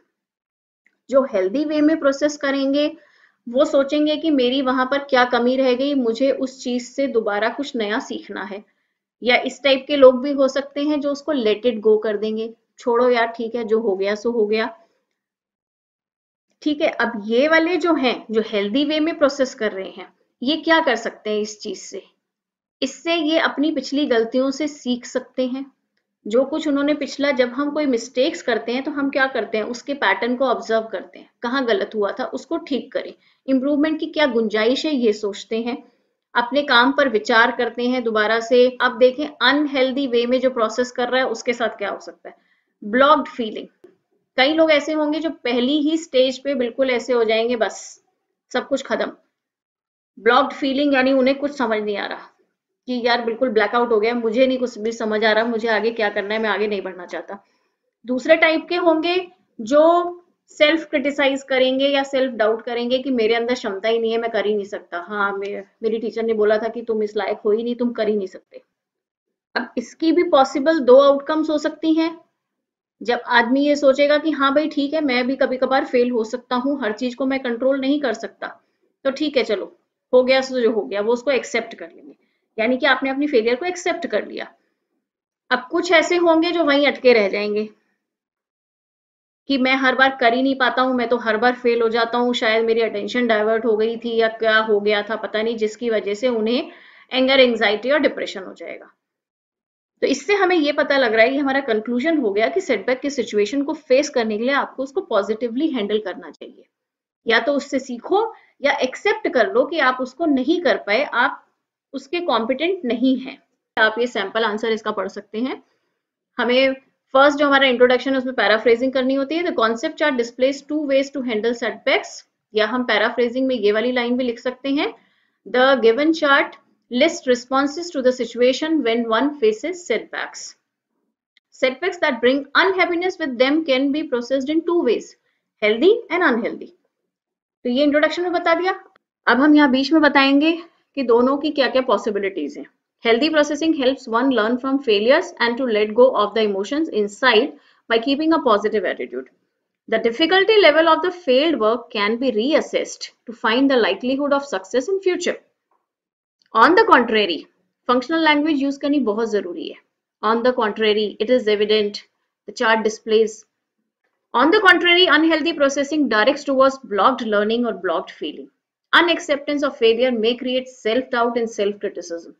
जो हेल्दी वे में प्रोसेस करेंगे, वो सोचेंगे कि मेरी वहाँ पर क्या कमी रह गई, मुझे उस चीज़ से दोबारा कुछ नया सीखना है। या इस टाइप के लोग भी हो सकते हैं जो उसको लेट इट गो कर देंगे। छोड़ो यार, ठीक है, जो हो गया, सो हो गया। ठीक है, अब ये वाले जो हैं, जो हेल्दी वे में प्रोसेस कर रहे हैं, ये क्या कर सकते हैं इस चीज़ से? इससे ये अपनी पिछली गलतियों से सीख सकते हैं। जो कुछ उन्होंने पिछला, जब हम कोई मिस्टेक्स करते हैं तो हम क्या करते हैं? उसके पैटर्न को ऑब्ज़र्व करते हैं। कहाँ गलत हुआ था? उसको ठीक करें। इम्प्रूवमेंट की क्या गुंजाइश है, ये सोचते हैं। अपने काम पर विचार करते हैं दोबारा से। अब देखें अनहेल्दी वे में जो प्रोसेस कर रहा है, उसके साथ क्या हो सकता है? ब्लॉक्ड फीलिंग कई लोग ऐसे होंगे जो पहली ही स्टेज पे बिल्कुल ऐसे हो जाएँगे, बस सब कुछ खत्म। ब्लॉक्ड फीलिंग यानी उन्हें कुछ समझ नहीं आ रहा। कि यार बिल्कुल ब्लैकआउट हो गया मुझे नहीं कुछ भी समझ आ रहा मुझे आगे क्या करना है मैं आगे नहीं बढ़ना चाहता। दूसरे टाइप के होंगे जो सेल्फ क्रिटिसाइज करेंगे या सेल्फ डाउट करेंगे कि मेरे अंदर क्षमता ही नहीं है मैं कर ही नहीं सकता। हाँ मे, मेरी टीचर ने बोला था कि तुम इस लायक हो ही नहीं तुम कर ही नहीं सकते। अब इसकी भी पॉसिबल दो आउटकम्स हो सकती हैं। जब आदमी ये सोचेगा कि हाँ भाई ठीक है मैं भी कभी कभार फेल हो सकता हूँ हर चीज़ को मैं कंट्रोल नहीं कर सकता तो ठीक है चलो हो गया सो जो हो गया वो उसको एक्सेप्ट कर लेंगे। यानी कि आपने अपनी फेलियर को एक्सेप्ट कर लिया। अब कुछ ऐसे होंगे जो वहीं अटके रह जाएँगे कि मैं हर बार कर ही नहीं पाता हूँ, मैं तो हर बार फेल हो जाता हूँ, शायद मेरी अटेंशन डाइवर्ट हो गई थी या क्या हो गया था, पता नहीं, जिसकी वजह से उन्हें एंगर एंजाइटी और डिप्रेशन हो जाएगा। तो इससे हमें ये पता लग रहा है कि हमारा कंक्लूजन हो गया कि सेटबैक की सिचुएशन को फेस करने के लिए आपको उसको पॉजिटिवली हैंडल करना चाहिए। या तो उससे सीखो या एक्सेप्ट कर लो कि आप उसको नहीं कर पाए, आप उसके कॉम्पिटेंट नहीं है। आप ये सैंपल आंसर इसका पढ़ सकते हैं। हमें फ़र्स्ट जो हमारा इंट्रोडक्शन है उसमें पैराफ्रेजिंग करनी होती है। The concept chart displays two ways to handle setbacks या हम पैराफ्रेजिंग में ये वाली लाइन भी लिख सकते हैं। The given chart list responses to the situation when one faces setbacks. Setbacks that bring unhappiness with them can be processed in two ways, healthy and unhealthy. तो ये इंट्रोडक्शन में बता दिया। अब हम यहाँ बीच में बताएँगे कि दोनों की क्या क्या पॉसिबिलिटीज हैं। Healthy processing help one learn from failures and to let go of the emotions inside by keeping a positive attitude the difficulty level of the failed work can be reassessed to find the livelihood of success in future on the contrary functional language use करनी बहुत ज़रूरी है। On the contrary it is evident the chart displays on the contrary unhealthy processing direct towards blocked learning और blocked feeling unacceptance of failure may create self-doubt and self-criticism,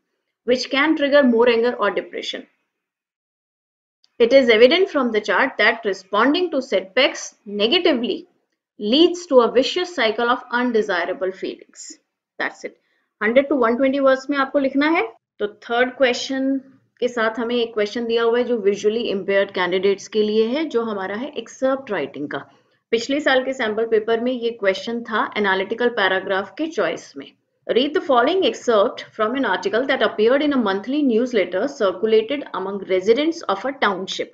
which can trigger more anger or depression. It is evident from the chart that responding to setbacks negatively leads to a vicious cycle of undesirable feelings. That's it. 100 to 120 words में आपको लिखना है तो third question के साथ हमें एक question दिया हुआ है जो विजुअली इम्पेयर्ड कैंडिडेट्स के लिए है जो हमारा है एक्सर्प्ट राइटिंग का पिछले साल के सैंपल पेपर में ये क्वेश्चन था एनालिटिकल पैराग्राफ के चॉइस में। Read the following excerpt from an article that appeared in a monthly newsletter circulated among residents of a township.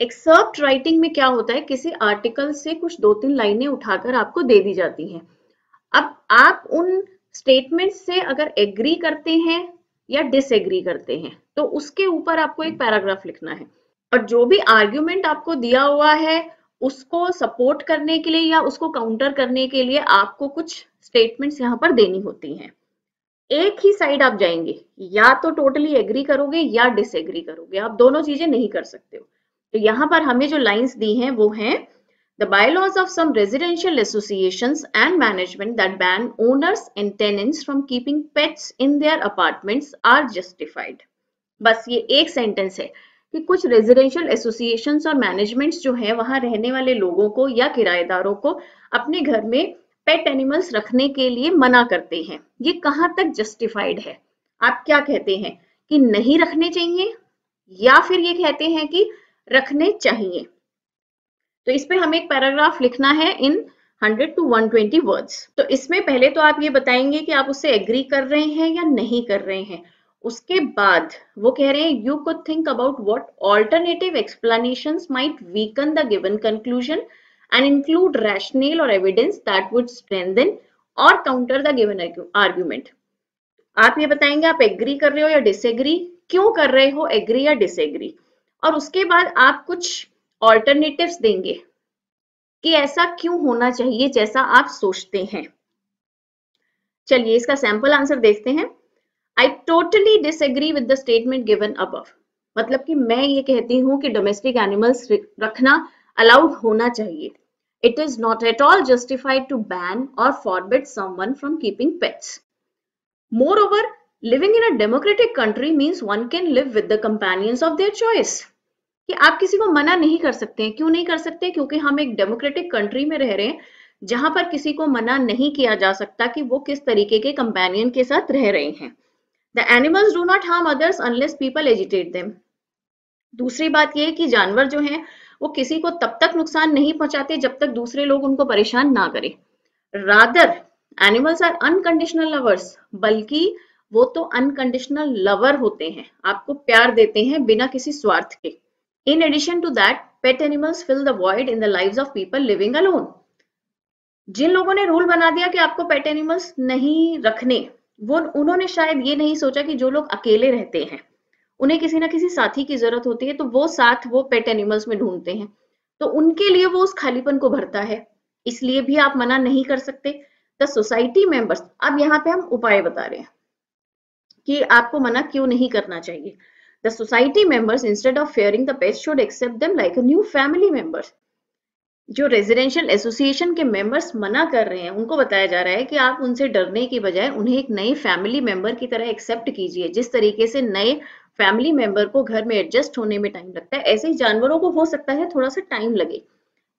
Excerpt writing में क्या होता है? किसी आर्टिकल से कुछ दो तीन लाइनें उठाकर आपको दे दी जाती हैं। अब आप उन स्टेटमेंट से अगर एग्री करते हैं या डिसएग्री करते हैं तो उसके ऊपर आपको एक पैराग्राफ लिखना है। और जो भी आर्ग्यूमेंट आपको दिया हुआ है उसको सपोर्ट करने के लिए या उसको काउंटर करने के लिए आपको कुछ स्टेटमेंट्स यहाँ पर देनी होती हैं। एक ही साइड आप जाएँगे, या तो टोटली एग्री करोगे या डिसएग्री करोगे, आप दोनों चीज़ें नहीं कर सकते हो। तो यहाँ पर हमें जो लाइंस दी हैं वो हैं the bylaws of some residential association and management that ban owners and tenants from keeping pets in their apartments are justified बस ये एक सेंटेंस है। कि कुछ रेजिडेंशियल एसोसिएशन और मैनेजमेंट्स जो है, वहाँ रहने वाले लोगों को या किराएदारों को अपने घर में पेट एनिमल्स रखने के लिए मना करते हैं। ये कहाँ तक जस्टिफाइड है? आप क्या कहते हैं? कि नहीं रखने चाहिए? या फिर ये कहते हैं कि रखने चाहिए? तो इस पे हमें एक पैराग्राफ लिखना है इन 100 टू 120 वर्ड्स तो इसमें पहले तो आप ये बताएँगे कि आप उससे एग्री कर रहे हैं या नहीं कर रहे हैं। उसके बाद वो कह रहे हैं you could think about what alternative explanations might weaken the given conclusion and include rational or evidence that would strengthen or counter the given argument आप ये बताएँगे, आप एग्री कर रहे हो या डिसएग्री क्यों कर रहे हो एग्री या डिसएग्री और उसके बाद आप कुछ ऑल्टरनेटिव्स देंगे कि ऐसा क्यों होना चाहिए जैसा आप सोचते हैं। चलिए इसका सैंपल आंसर देखते हैं। I totally disagree with the statement given above मतलब कि मैं ये कहती हूँ कि डोमेस्टिक एनिमल्स रखना अलाउड होना चाहिए। It is not at all justified to ban or forbid someone from keeping pets moreover living in a democratic country means one can live with the companions of their choice कि आप किसी को मना नहीं कर सकते हैं क्यों नहीं कर सकते? क्योंकि हम एक डेमोक्रेटिक कंट्री में रह रहे हैं, जहाँ पर किसी को मना नहीं किया जा सकता कि वो किस तरीके के कंपेनियन के साथ रह रहे हैं। The animals do not harm others unless people agitate them दूसरी बात यह कि जानवर जो हैं, वो किसी को तब तक नुकसान नहीं पहुंचाते जब तक दूसरे लोग उनको परेशान ना करें। Rather animals are unconditional lovers बल्कि वो तो अनकंडीशनल लवर होते हैं, आपको प्यार देते हैं बिना किसी स्वार्थ के। In addition to that pet animals fill the void in the lives of people living alone जिन लोगों ने रूल बना दिया कि आपको पेट एनिमल्स नहीं रखने वो उन्होंने शायद ये नहीं सोचा कि जो लोग अकेले रहते हैं, उन्हें किसी ना किसी साथी की ज़रूरत होती है तो वो साथ वो पेट एनिमल्स में ढूंढते हैं। तो उनके लिए वो उस खालीपन को भरता है, इसलिए भी आप मना नहीं कर सकते। द सोसाइटी मेंबर्स अब यहाँ पे हम उपाय बता रहे हैं कि आपको मना क्यों नहीं करना चाहिए। The society members instead of fearing the paste should accept them like new family members जो रेजिडेंशियल एसोसिएशन के मेंबर्स मना कर रहे हैं, उनको बताया जा रहा है कि आप उनसे डरने की बजाय उन्हें एक नए फैमिली मेंबर की तरह एक्सेप्ट कीजिए, जिस तरीके से नए फैमिली मेंबर को घर में एडजस्ट होने में टाइम लगता है। ऐसे ही जानवरों को हो सकता है थोड़ा सा टाइम लगे,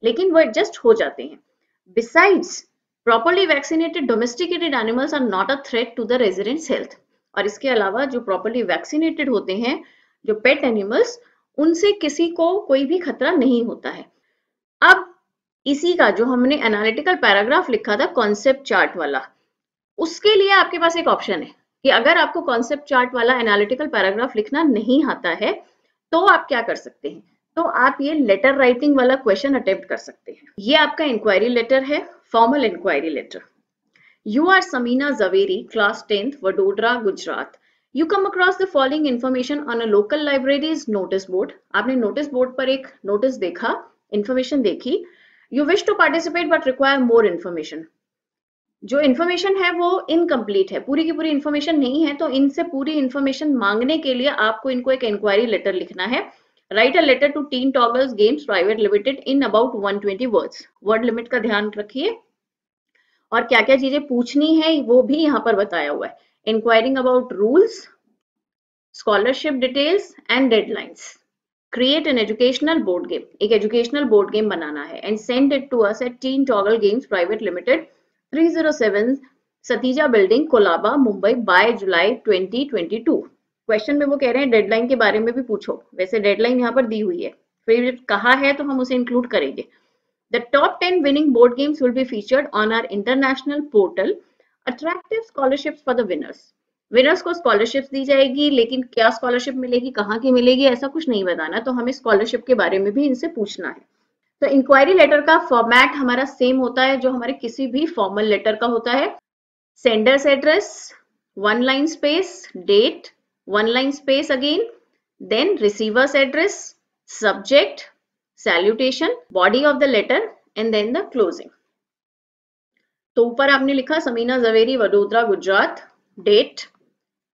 लेकिन वो एडजस्ट हो जाते हैं। Besides properly vaccinated domesticated animals are not a threat to the residents health और इसके अलावा जो प्रॉपरली वैक्सीनेटेड होते हैं, जो पेट एनिमल्स उनसे किसी को कोई भी खतरा नहीं होता है। अब इसी का जो हमने एनालिटिकल पैराग्राफ लिखा था कॉन्सेप्ट चार्ट वाला, उसके लिए आपके पास एक ऑप्शन है कि अगर आपको कॉन्सेप्ट चार्ट वाला एनालिटिकल पैराग्राफ लिखना नहीं आता है तो आप क्या कर सकते हैं? तो आप ये लेटर राइटिंग वाला क्वेश्चन अटेम्प्ट कर सकते हैं। ये आपका इंक्वायरी लेटर है formal inquiry letter you are Samina Javeri class tenth Vadodara Gujarat you come across the following information on a local libraries notice board आपने नोटिस बोर्ड पर एक नोटिस देखा इन्फॉर्मेशन देखी you wish to participate but require more information जो information है वो incomplete है। पूरी की पूरी इन्फॉर्मेशन नहीं है तो इनसे पूरी इन्फॉर्मेशन मांगने के लिए आपको इनको एक इंक्वायरी लेटर लिखना है। Write a letter to teen toggles games private limited in about 120 words word limit का ध्यान रखिए। और क्या क्या चीज़ें पूछनी है, वो भी यहाँ पर बताया हुआ है। Inquiring about rules scholarship details and deadlines create an educational board game एक एजुकेशनल बोर्ड गेम बनाना है and send it to us at teen toggle games private limited 307 Satija building Colaba, Mumbai by July 2022 question में वो कह रहे हैं deadline के बारे में भी पूछो। वैसे डेडलाइन यहाँ पर दी हुई है। फिर कहा है तो हम उसे इंक्लूड करेंगे। The top ten winning board games will be featured on our international portal attractive scholarships for the winners winners को स्कॉलरशिप दी जाएगी लेकिन क्या स्कॉलरशिप मिलेगी कहाँ की मिलेगी ऐसा कुछ नहीं बताना तो हमें स्कॉलरशिप के बारे में भी इनसे पूछना है तो इंक्वायरी लेटर का फॉर्मेट हमारा सेम होता है जो हमारे किसी भी फॉर्मल लेटर का होता है sender's address one line space date one line space again then receiver's address, subject, salutation, body of the letter and then the closing. तो ऊपर आपने लिखा समीना जवेरी वडोदरा गुजरात डेट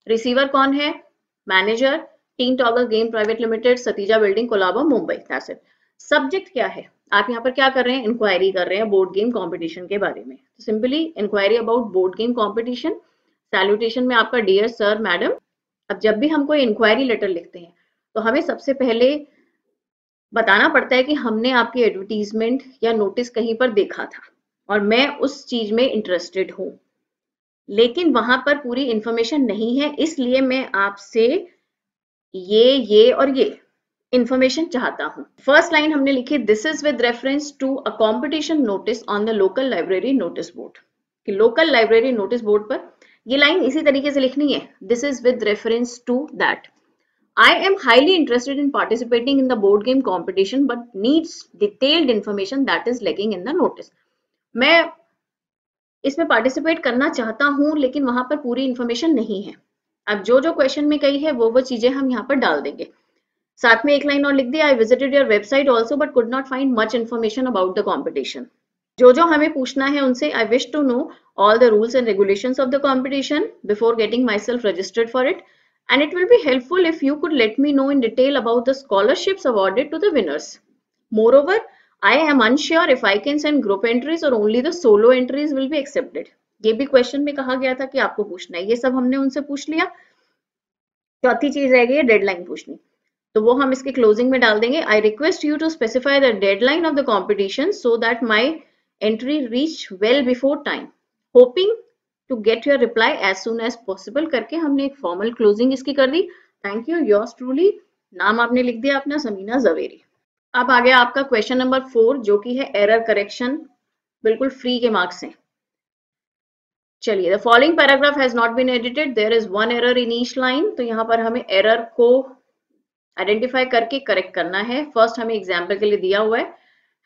रिसीवर कौन है? Manager teen toggle game private limited Satija building Colaba, Mumbai. Subject क्या है? आप यहाँ पर क्या कर रहे हैं? इंक्वायरी कर रहे हैं बोर्ड गेम कंपटीशन के बारे में। Simply inquiry about board game competition salutation में आपका डियर सर मैडम अब जब भी हम कोई इंक्वायरी लेटर लिखते हैं तो हमें सबसे पहले बताना पड़ता है कि हमने आपकी एडवर्टीजमेंट या नोटिस कहीं पर देखा था, और मैं उस चीज़ में इंटरेस्टेड हूँ। लेकिन वहाँ पर पूरी इंफॉर्मेशन नहीं है, इसलिए मैं आपसे ये ये और ये इंफॉर्मेशन चाहता हूँ। फ़र्स्ट लाइन हमने लिखी this is with reference to a competition notice on the local library notice board कि लोकल लाइब्रेरी नोटिस बोर्ड पर ये लाइन इसी तरीके से लिखनी है this is with reference to that I am highly interested in participating in the board game competition, but needs detailed information that is lacking in the notice. मैं इसमें participate करना चाहता हूँ, लेकिन वहाँ पर पूरी इंफॉर्मेशन नहीं है। अब जो जो क्वेश्चन में कही है, वो वो चीज़ें हम यहाँ पर डाल देंगे। साथ में एक लाइन और लिख दी I visited your website also but could not find much information about the competition जो जो हमें पूछना है उनसे I wish to know all the rules and regulation of the competition before getting myself registered for it and it will be helpful if you could let me know in detail about the scholarship awarded to the winners moreover I am unsure if I can send group entries or only the solo entries will be accepted. ये भी question में कहा गया था कि आपको पूछना है। ये सब हमने उनसे पूछ लिया। चौथी चीज़ रह गई है डेडलाइन पूछनी। तो वो हम इसके क्लोजिंग में डाल देंगे। I request you to specify the deadline of the competition so that my entry reach well before time hoping to get your reply as soon as possible करके हमने एक फॉर्मल क्लोजिंग इसकी कर दी। थैंक यू योर्स ट्रूली नाम आपने लिख दिया अपना, समीना जवेरी। अब आ गया आपका क्वेश्चन नंबर फोर जो कि है एरर करेक्शन बिल्कुल फ्री के मार्क्स हैं चलिए the following paragraph has not been edited there is one error in each line तो यहाँ पर हमें एरर को आइडेंटिफाई करके करेक्ट करना है। फ़र्स्ट हमें एग्ज़ाम्पल के लिए दिया हुआ है।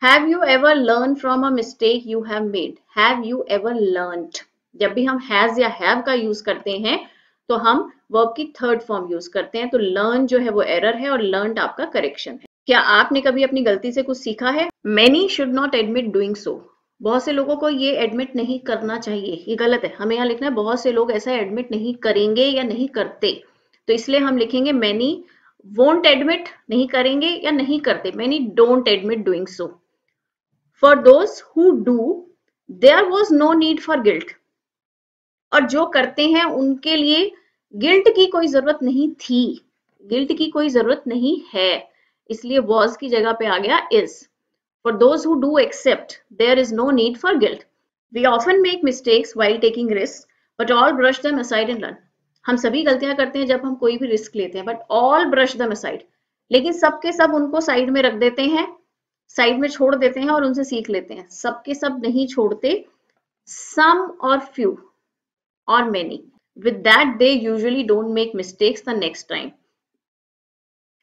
Have you ever learn from a mistake you have made have you ever learn जब भी हम हैज़ या हैव का यूज़ करते हैं तो हम वर्ब की थर्ड फॉर्म यूज़ करते हैं तो लर्न जो है वो एरर है और लर्न आपका करेक्शन है। क्या आपने कभी अपनी गलती से कुछ सीखा है? Many should not admit doing so बहुत से लोगों को ये एडमिट नहीं करना चाहिए। ये गलत है। हमें यहाँ लिखना है, बहुत से लोग ऐसा एडमिट नहीं करेंगे या नहीं करते। तो इसलिए हम लिखेंगे मैनी वोंट एडमिट नहीं करेंगे या नहीं करते। Many don't admit doing so for those who do there was no need for guilt और जो करते हैं, उनके लिए गिल्ट की कोई ज़रूरत नहीं थी। गिल्ट की कोई ज़रूरत नहीं है। इसलिए वॉज़ की जगह पे आ गया is for those who do accept there is no need for guilt we often make mistakes while taking risk but all brush them aside and run हम सभी गलतियाँ करते हैं जब हम कोई भी रिस्क लेते हैं but all brush them aside लेकिन सबके सब उनको साइड में रख देते हैं साइड में छोड़ देते हैं और उनसे सीख लेते हैं। सबके सब नहीं छोड़ते सम और फ्यू और many with that they usually don't make mistakes the next time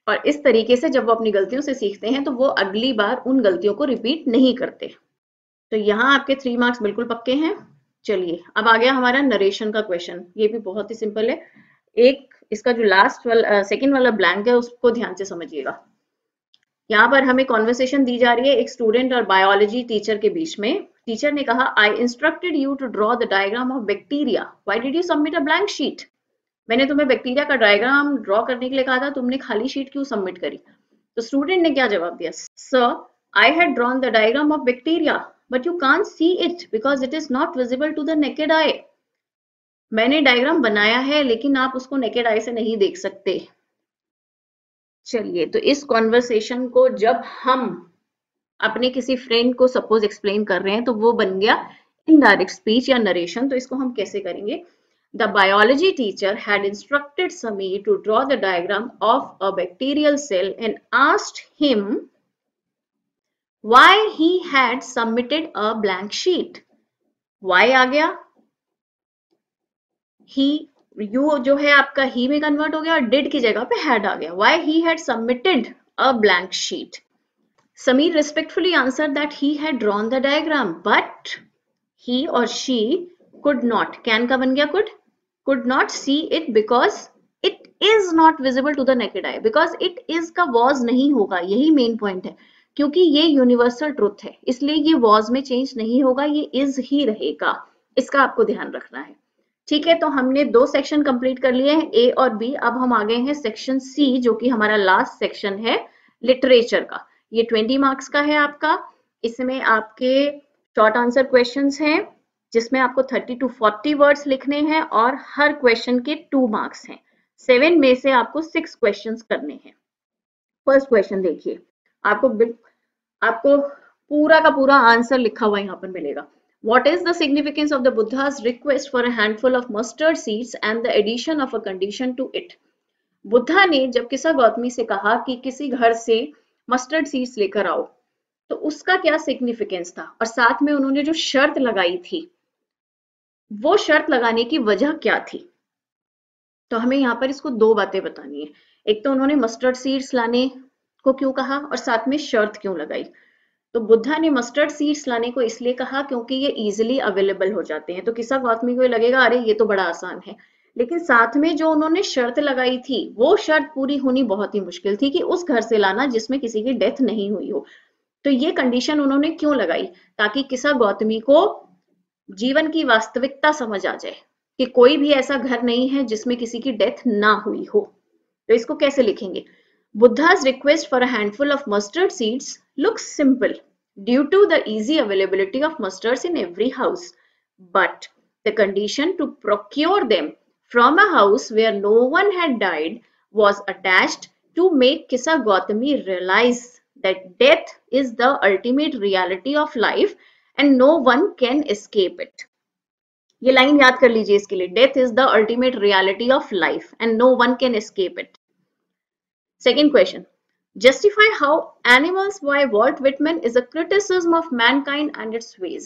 और इस तरीके से जब वो अपनी गलतियों से सीखते हैं तो वो अगली बार उन गलतियों को रिपीट नहीं करते। तो यहाँ आपके थ्री मार्क्स बिल्कुल पक्के हैं। चलिए, अब आ गया हमारा नरेशन का क्वेश्चन ये भी बहुत ही सिंपल है। एक, इसका जो लास्ट वाला सेकेंड वाला ब्लैंक है, उसको ध्यान से समझिएगा। यहाँ पर हमें कॉन्वर्सेशन दी जा रही है एक स्टूडेंट और बायोलॉजी टीचर के बीच में। टीचर ने कहा I instructed you to draw the diagram of bacteria why did you submit a blank sheet मैंने तुम्हें बैक्टीरिया का डायग्राम ड्रॉ करने के लिए कहा था, तुमने खाली शीट क्यों सबमिट करी? तो स्टूडेंट ने क्या जवाब दिया? Sir I had drawn the diagram of bacteria but you can't see it because it is not visible to the naked eye मैंने डायग्राम बनाया है, लेकिन आप उसको नेकेड आई से नहीं देख सकते। चलिए तो इस कॉन्वर्सेशन को जब हम अपने किसी फ्रेंड को सपोज़ एक्सप्लेन कर रहे हैं तो वो बन गया इनडायरेक्ट स्पीच या नरेशन तो इसको हम कैसे करेंगे? The biology teacher had instructed Samir to draw the diagram of a bacterial cell and asked him why he had submitted a blank sheet. Why आ गया? He you जो है आपका he में convert हो गया और did की जगह पे had आ गया. Why he had submitted a blank sheet. Samir respectfully answered that he had drawn the diagram, but he or she could not. Can का बन गया could? could not see it because it is not visible to the naked eye. Because it is का was नहीं होगा यही main point है क्योंकि ये यूनिवर्सल ट्रुथ है इसलिए ये was में चेंज नहीं होगा ये is ही रहेगा इसका आपको ध्यान रखना है ठीक है तो हमने दो सेक्शन कंप्लीट कर लिए हैं ए और बी अब हम आ गए हैं सेक्शन सी जो कि हमारा लास्ट सेक्शन है लिटरेचर का ये ट्वेंटी मार्क्स का है आपका इसमें आपके शॉर्ट आंसर क्वेश्चंस हैं जिसमें आपको 30 टू 40 वर्ड्स लिखने हैं और हर क्वेश्चन के टू मार्क्स हैं। सेवन में से आपको सिक्स क्वेश्चन करने हैं। फ़र्स्ट क्वेश्चन देखिए, आपको आपको पूरा का पूरा आंसर लिखा हुआ यहाँ पर मिलेगा। What is the significance of the Buddha's request for a handful of mustard seeds and the addition of a condition to it? Buddha ने जब किसा गौतमी से कहा कि किसी घर से मस्टर्ड सीड्स लेकर आओ तो उसका क्या सिग्निफिकेंस था? और साथ में उन्होंने जो शर्त लगाई थी वो शर्त लगाने की वजह क्या थी? तो हमें यहाँ पर इसको दो बातें बतानी है। एक तो उन्होंने मस्टर्ड सीड्स लाने को क्यों कहा और साथ में शर्त क्यों लगाई? तो बुद्धा ने मस्टर्ड सीड्स लाने को इसलिए कहा क्योंकि ये इजिली अवेलेबल हो जाते हैं। तो किसा गौतमी को लगेगा, अरे, ये तो बड़ा आसान है। लेकिन साथ में जो उन्होंने शर्त लगाई थी, वो शर्त पूरी होनी बहुत ही मुश्किल थी कि उस घर से लाना जिसमें किसी की डेथ नहीं हुई हो। तो ये कंडीशन उन्होंने क्यों लगाई? ताकि किसा गौतमी को जीवन की वास्तविकता समझ आ जाए कि कोई भी ऐसा घर नहीं है जिसमें किसी की डेथ ना हुई हो। तो इसको कैसे लिखेंगे? Buddha's request for a of mustard seeds looks simple due to the easy availability of mustards in every house but the condition to procure them from a house where no one had died was attached to make Kisa Gotami realize that death is the ultimate reality of life and no one can escape it. ये line याद कर लीजिए इसके लिए death is the ultimate reality of life and no one can escape it second question justify how animals by Walt Whitman is a criticism of mankind and its ways.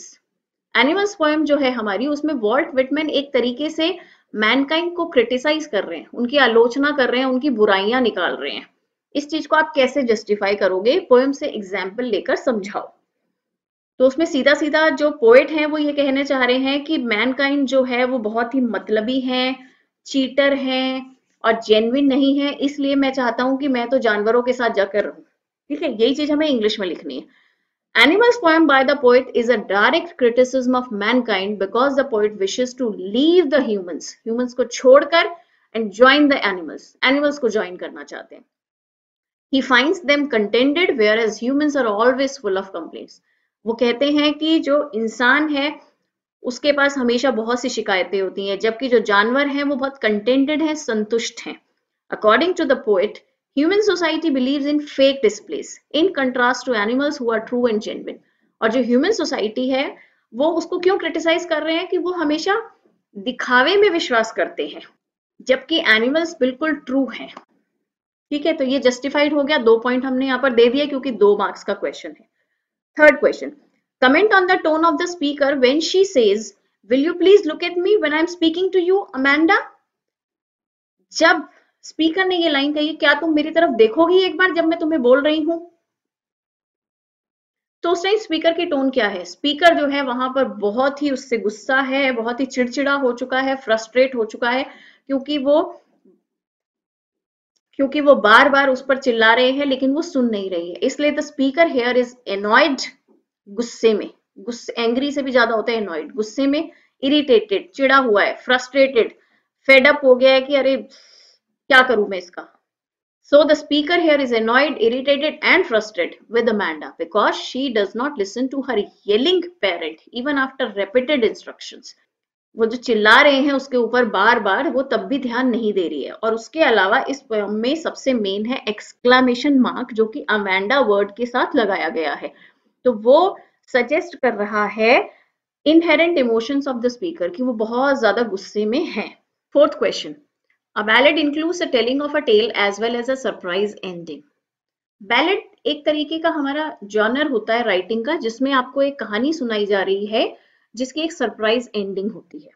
Animals poem जो है हमारी, उसमें Walt Whitman एक तरीके से Mankind को criticise कर रहे हैं, उनकी आलोचना कर रहे हैं, उनकी बुराइयाँ निकाल रहे हैं इस चीज़ को आप कैसे जस्टिफाई करोगे पोएम से एग्ज़ाम्पल लेकर समझाओ तो उसमें सीधा सीधा जो पोएट हैं, वो ये कहने चाह रहे हैं कि मैनकाइंड जो है, वो बहुत ही मतलबी है चीटर हैं और जेनविन नहीं है। इसलिए मैं चाहता हूँ कि मैं तो जानवरों के साथ जाकर रहूँ। ठीक है? यही चीज़ हमें इंग्लिश में लिखनी है। Animals poem by the poet is a direct criticism of mankind because the poet wishes to leave the humans humans को छोड़कर and join the animals animals को ज्वाइन करना चाहते हैं। He finds them contented, whereas humans are always full of complaints. वो कहते हैं कि जो इंसान है, उसके पास हमेशा बहुत सी शिकायतें होती हैं, जबकि जो जानवर हैं, वो बहुत कंटेंटेड हैं, संतुष्ट हैं। According to the poet human society believes in fake displays in contrast to animals who are true and genuine और जो ह्यूमन सोसाइटी है, वो उसको क्यों क्रिटिसाइज कर रहे हैं कि वो हमेशा दिखावे में विश्वास करते हैं, जबकि एनिमल्स बिल्कुल ट्रू हैं। ठीक है तो ये जस्टिफाइड हो गया, दो पॉइंट हमने यहाँ पर दे दिया क्योंकि दो मार्क्स का क्वेश्चन है। Question comment on the tone of the speaker when she says will you please look at me when I am speaking to you Amanda जब स्पीकर ने ये लाइन कही, क्या तुम मेरी तरफ़ देखोगी एक बार जब मैं तुम्हें बोल रही हूँ? तो उस टाइम स्पीकर की टोन क्या है? स्पीकर जो है वहाँ पर बहुत ही उससे गुस्सा है, बहुत ही चिड़चिड़ा हो चुका है फ्रस्ट्रेट हो चुका है, क्योंकि वो क्योंकि वो बार बार उस पर चिल्ला रहे हैं, लेकिन वो सुन नहीं रही है। इसलिए the speaker here is annoyed गुस्से में। गुस्से एंग्री से भी ज़्यादा होता है एनॉयड गुस्से में इरिटेटेड चिड़ा हुआ है फ्रस्ट्रेटेड फेडअप हो गया है कि अरे, क्या करूँ मैं इसका? So the speaker here is annoyed irritated and frustrate with Amanda because she does not listen to her yelling parent even after repeated instruction वो जो चिल्ला रहे हैं उसके ऊपर बार बार वो तब भी ध्यान नहीं दे रही है। और उसके अलावा इस पोयम में सबसे मेन है एक्सक्लामेशन मार्क जो कि अमेंडा वर्ड के साथ लगाया गया है। तो वो सजेस्ट कर रहा है inherent emotions of the speaker कि वो बहुत ज़्यादा गुस्से में है। Fourth question a ballad includes a telling of a tale as well as a surprise ending ballad एक तरीके का हमारा जॉनर होता है राइटिंग का, जिसमें आपको एक कहानी सुनाई जा रही है। जिसकी एक सरप्राइज़ एंडिंग होती है।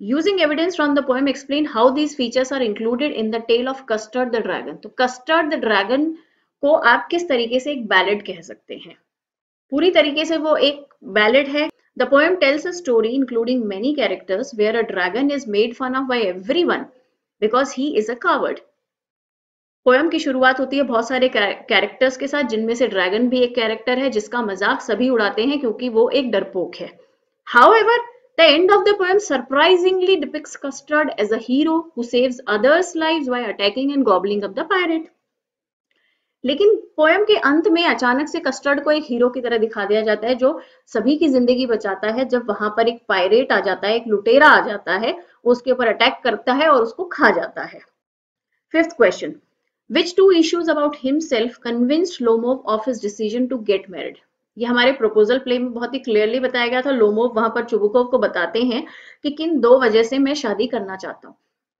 Using evidence from the poem explain how these features are included in the tale of Custard the dragon तो कस्टर्ड द ड्रैगन को आप किस तरीके से एक बैलेड कह सकते हैं? पूरी तरीके से वो एक बैलेड है। The poem tells a story including many characters where a dragon is made fun of by everyone because he is a coward poem की शुरुआत होती है बहुत सारे कैरेक्टर्स के साथ जिनमें से ड्रैगन भी एक कैरेक्टर है जिसका मज़ाक सभी उड़ाते हैं क्योंकि वो एक डरपोक है। However, the end of the poem surprisingly depicts Custard as a hero who saves others' lives by attacking and gobbling up the pirate. लेकिन पोएम के अंत में अचानक से कस्टर्ड को एक हीरो की तरह दिखा दिया जाता है जो सभी की ज़िंदगी बचाता है। जब वहाँ पर एक पायरेट आ जाता है एक लुटेरा आ जाता है उसके ऊपर अटैक करता है और उसको खा जाता है। Fifth question which two issues about himself convinced Lomov of his decision to get married ये हमारे प्रपोजल प्ले में बहुत ही क्लियरली बताया गया था। लोमोव वहाँ पर चुबुकोव को बताते हैं कि किन दो वजह से मैं शादी करना चाहता हूँ।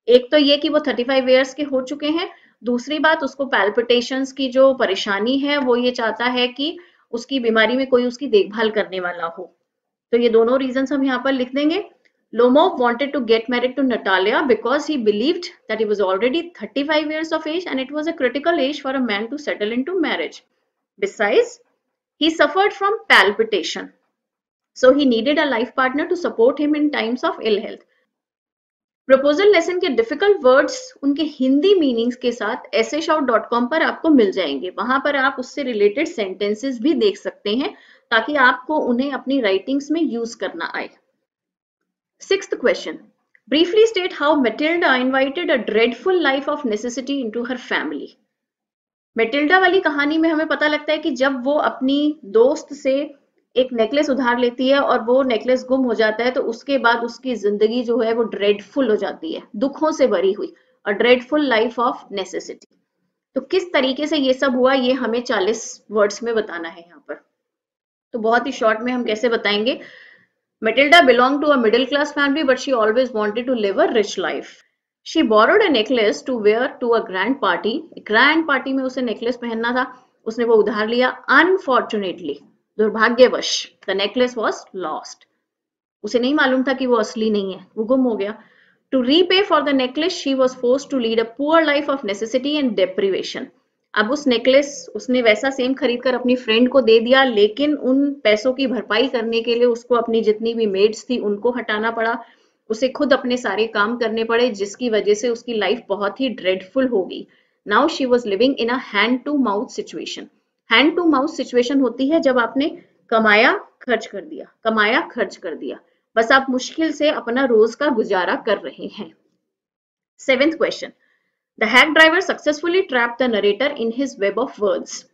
एक तो ये कि वो 35 ईयर्स के हो चुके हैं। दूसरी बात उसको पैल्पिटेशंस की जो परेशानी है वो ये चाहता है कि उसकी बीमारी में कोई उसकी देखभाल करने वाला हो। तो ये दोनों रीजन हम यहाँ पर लिख देंगे। Lomov wanted to get married to Natalia because he believed that he was already 35 years of age and it was a critical age for a man to settle into marriage. Besides, He suffered from palpitation. So he needed a life partner to support him in times of ill health. Proposal lesson के difficult words उनके Hindi meanings के साथ S पर आपको मिल जाएँगे वहाँ पर आप उससे रिलेटेड सेंटेंसेस भी देख सकते हैं ताकि आपको उन्हें अपनी राइटिंग्स में यूज़ करना आए six question briefly state how Matilda invited a dreadful life of necessity into her family. Matilda वाली कहानी में हमें पता लगता है कि जब वो अपनी दोस्त से एक नेकलेस उधार लेती है और वो नेकलेस गुम हो जाता है तो उसके बाद उसकी ज़िंदगी जो है वो ड्रेडफुल हो जाती है दुखों से भरी हुई और ड्रेडफुल लाइफ ऑफ़ नेसेसिटी तो किस तरीके से ये सब हुआ ये हमें 40 वर्ड्स में बताना है यहाँ पर। तो बहुत ही शॉर्ट में हम कैसे बताएँगे? Matilda belong to a middle class family, but she always wanted to live a rich life. She borrowed a necklace to wear to a grand party. Grand party में उसे necklace पहनना था। उसने वो उधार लिया Unfortunately, दुर्भाग्यवश द नेकलेस वॉज़ लॉस्ट उसे नहीं मालूम था कि वो असली नहीं है वो गुम हो गया। To repay for the necklace she was force to lead a poor life of necessity and deprivation अब उस नेकलेस उसने वैसा सेम खरीद कर अपनी फ्रेंड को दे दिया लेकिन उन पैसों की भरपाई करने के लिए उसको अपनी जितनी भी मेड्स थी उनको हटाना पड़ा। उसे खुद अपने सारे काम करने पड़े, जिसकी वजह से उसकी लाइफ बहुत ही ड्रेडफुल हो गई now she was living in hand to mouth situation hand to mouth situation होती है जब आपने कमाया, खर्च कर दिया, कमाया, खर्च कर दिया। बस आप मुश्किल से अपना रोज का गुजारा कर रहे हैं। Seventh question the hack driver successfully trap the narrator in his web of words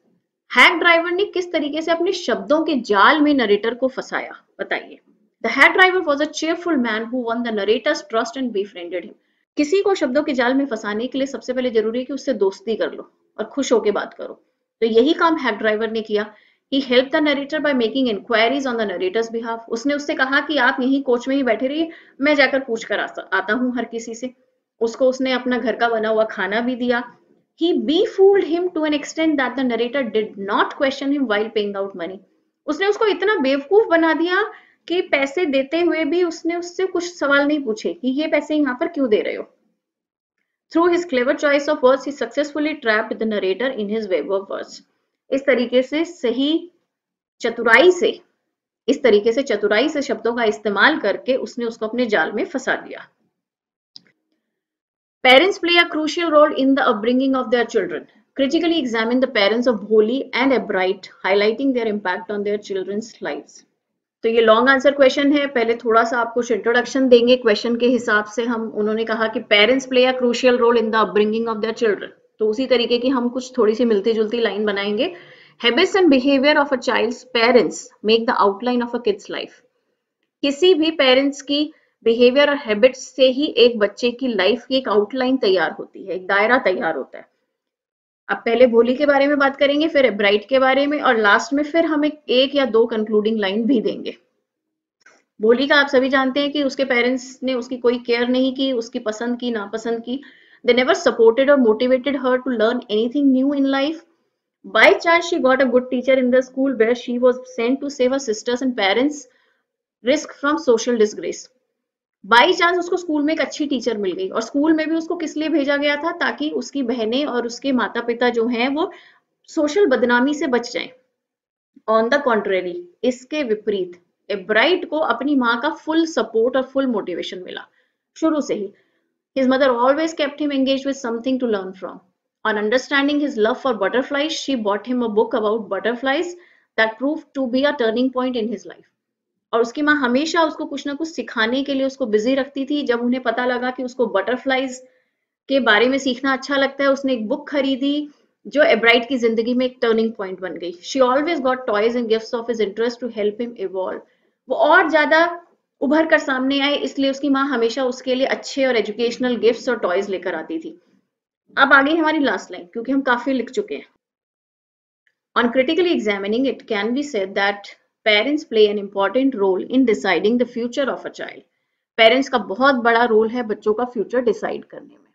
hack driver ने किस तरीके से अपने शब्दों के जाल में नरेटर को फंसाया? बताइए। The hack driver was a cheerful man who won the narrator's trust and befriended him किसी को शब्दों के जाल में फंसाने के लिए सबसे पहले ज़रूरी है कि उससे दोस्ती कर लो और खुश होकर बात करो। तो यही काम हैक ड्राइवर ने किया। He help the narrator by making inquiries on the narrator's behalf उसने उससे कहा कि आप यहीं कोच में ही बैठे रहिए, मैं जाकर पूछ कर आता हूँ हर किसी से। उसको उसने अपना घर का बना हुआ खाना भी दिया। He befooled him to an extent that the narrator did not question him while paying out money. उसने उसको इतना बेवकूफ़ बना दिया कि पैसे देते हुए भी उसने उससे कुछ सवाल नहीं पूछे कि ये पैसे यहाँ पर क्यों दे रहे हो? Through his clever choice of word he successfully trapped the narrator in his web of word इस तरीके से सही चतुराई से, इस तरीके से चतुराई से शब्दों का इस्तेमाल करके उसने उसको अपने जाल में फंसा दिया। Parents play a crucial role in the upbringing of their children critically examine the parents of Bholi and Ebright highlighting their impact on their children's lifes तो ये लॉन्ग आंसर क्वेश्चन है। पहले थोड़ा सा आप कुछ इंट्रोडक्शन देंगे। क्वेश्चन के हिसाब से हम, उन्होंने कहा कि parents play a crucial role in the upbringing of their children तो उसी तरीके की हम कुछ थोड़ी सी मिलती जुलती लाइन बनाएँगे। Habits and behaviour of a child's parents make the outline of a kid's life किसी भी पेरेंट्स की बिहेवियर और हैबिट्स से ही एक बच्चे की लाइफ की एक आउटलाइन तैयार होती है, एक दायरा तैयार होता है। अब पहले भोली के बारे में बात करेंगे फिर ब्राइट के बारे में और लास्ट में फिर हम एक, या दो कंक्लूडिंग लाइन भी देंगे। भोली का आप सभी जानते हैं कि उसके पेरेंट्स ने उसकी कोई केयर नहीं की उसकी पसंद की नापसंद की। दे नेवर सपोर्टेड और motivated her to learn anything new in life by chance she got a good teacher in the school where she was sent to save her sisters and parents risk from social disgrace. By chance उसको school में एक अच्छी teacher मिल गई। और school में भी उसको किस लिए भेजा गया था? ताकि उसकी बहनें और उसके माता पिता जो हैं, वो सोशल बदनामी से बच जाए। ऑन द कॉन्ट्रेरी इसके विपरीत ब्राइट को अपनी माँ का फुल सपोर्ट और फुल मोटिवेशन मिला। शुरू से ही his mother always kept him engage with something to learn from on understanding his love for butterflies she bought him a book about butterflies that prove to be a turning point in his life और उसकी माँ हमेशा उसको कुछ ना कुछ सिखाने के लिए उसको बिज़ी रखती थी। जब उन्हें पता लगा कि उसको बटरफ्लाईज के बारे में सीखना अच्छा लगता है, उसने एक बुक खरीदी जो एब्राइट की ज़िंदगी में एक टर्निंग पॉइंट बन गई। She always got toys and gift of his interest to help him evolve वो और ज़्यादा उभर कर सामने आए, इसलिए उसकी माँ हमेशा उसके लिए अच्छे और एजुकेशनल गिफ्ट्स और टॉयज लेकर आती थी। अब आगे हमारी लास्ट लाइन क्योंकि हम काफ़ी लिख चुके हैं। On critically examining it can be said that parents play an important role in deciding the future of a child parents का बहुत बड़ा रोल है बच्चों का फ्यूचर डिसाइड करने में।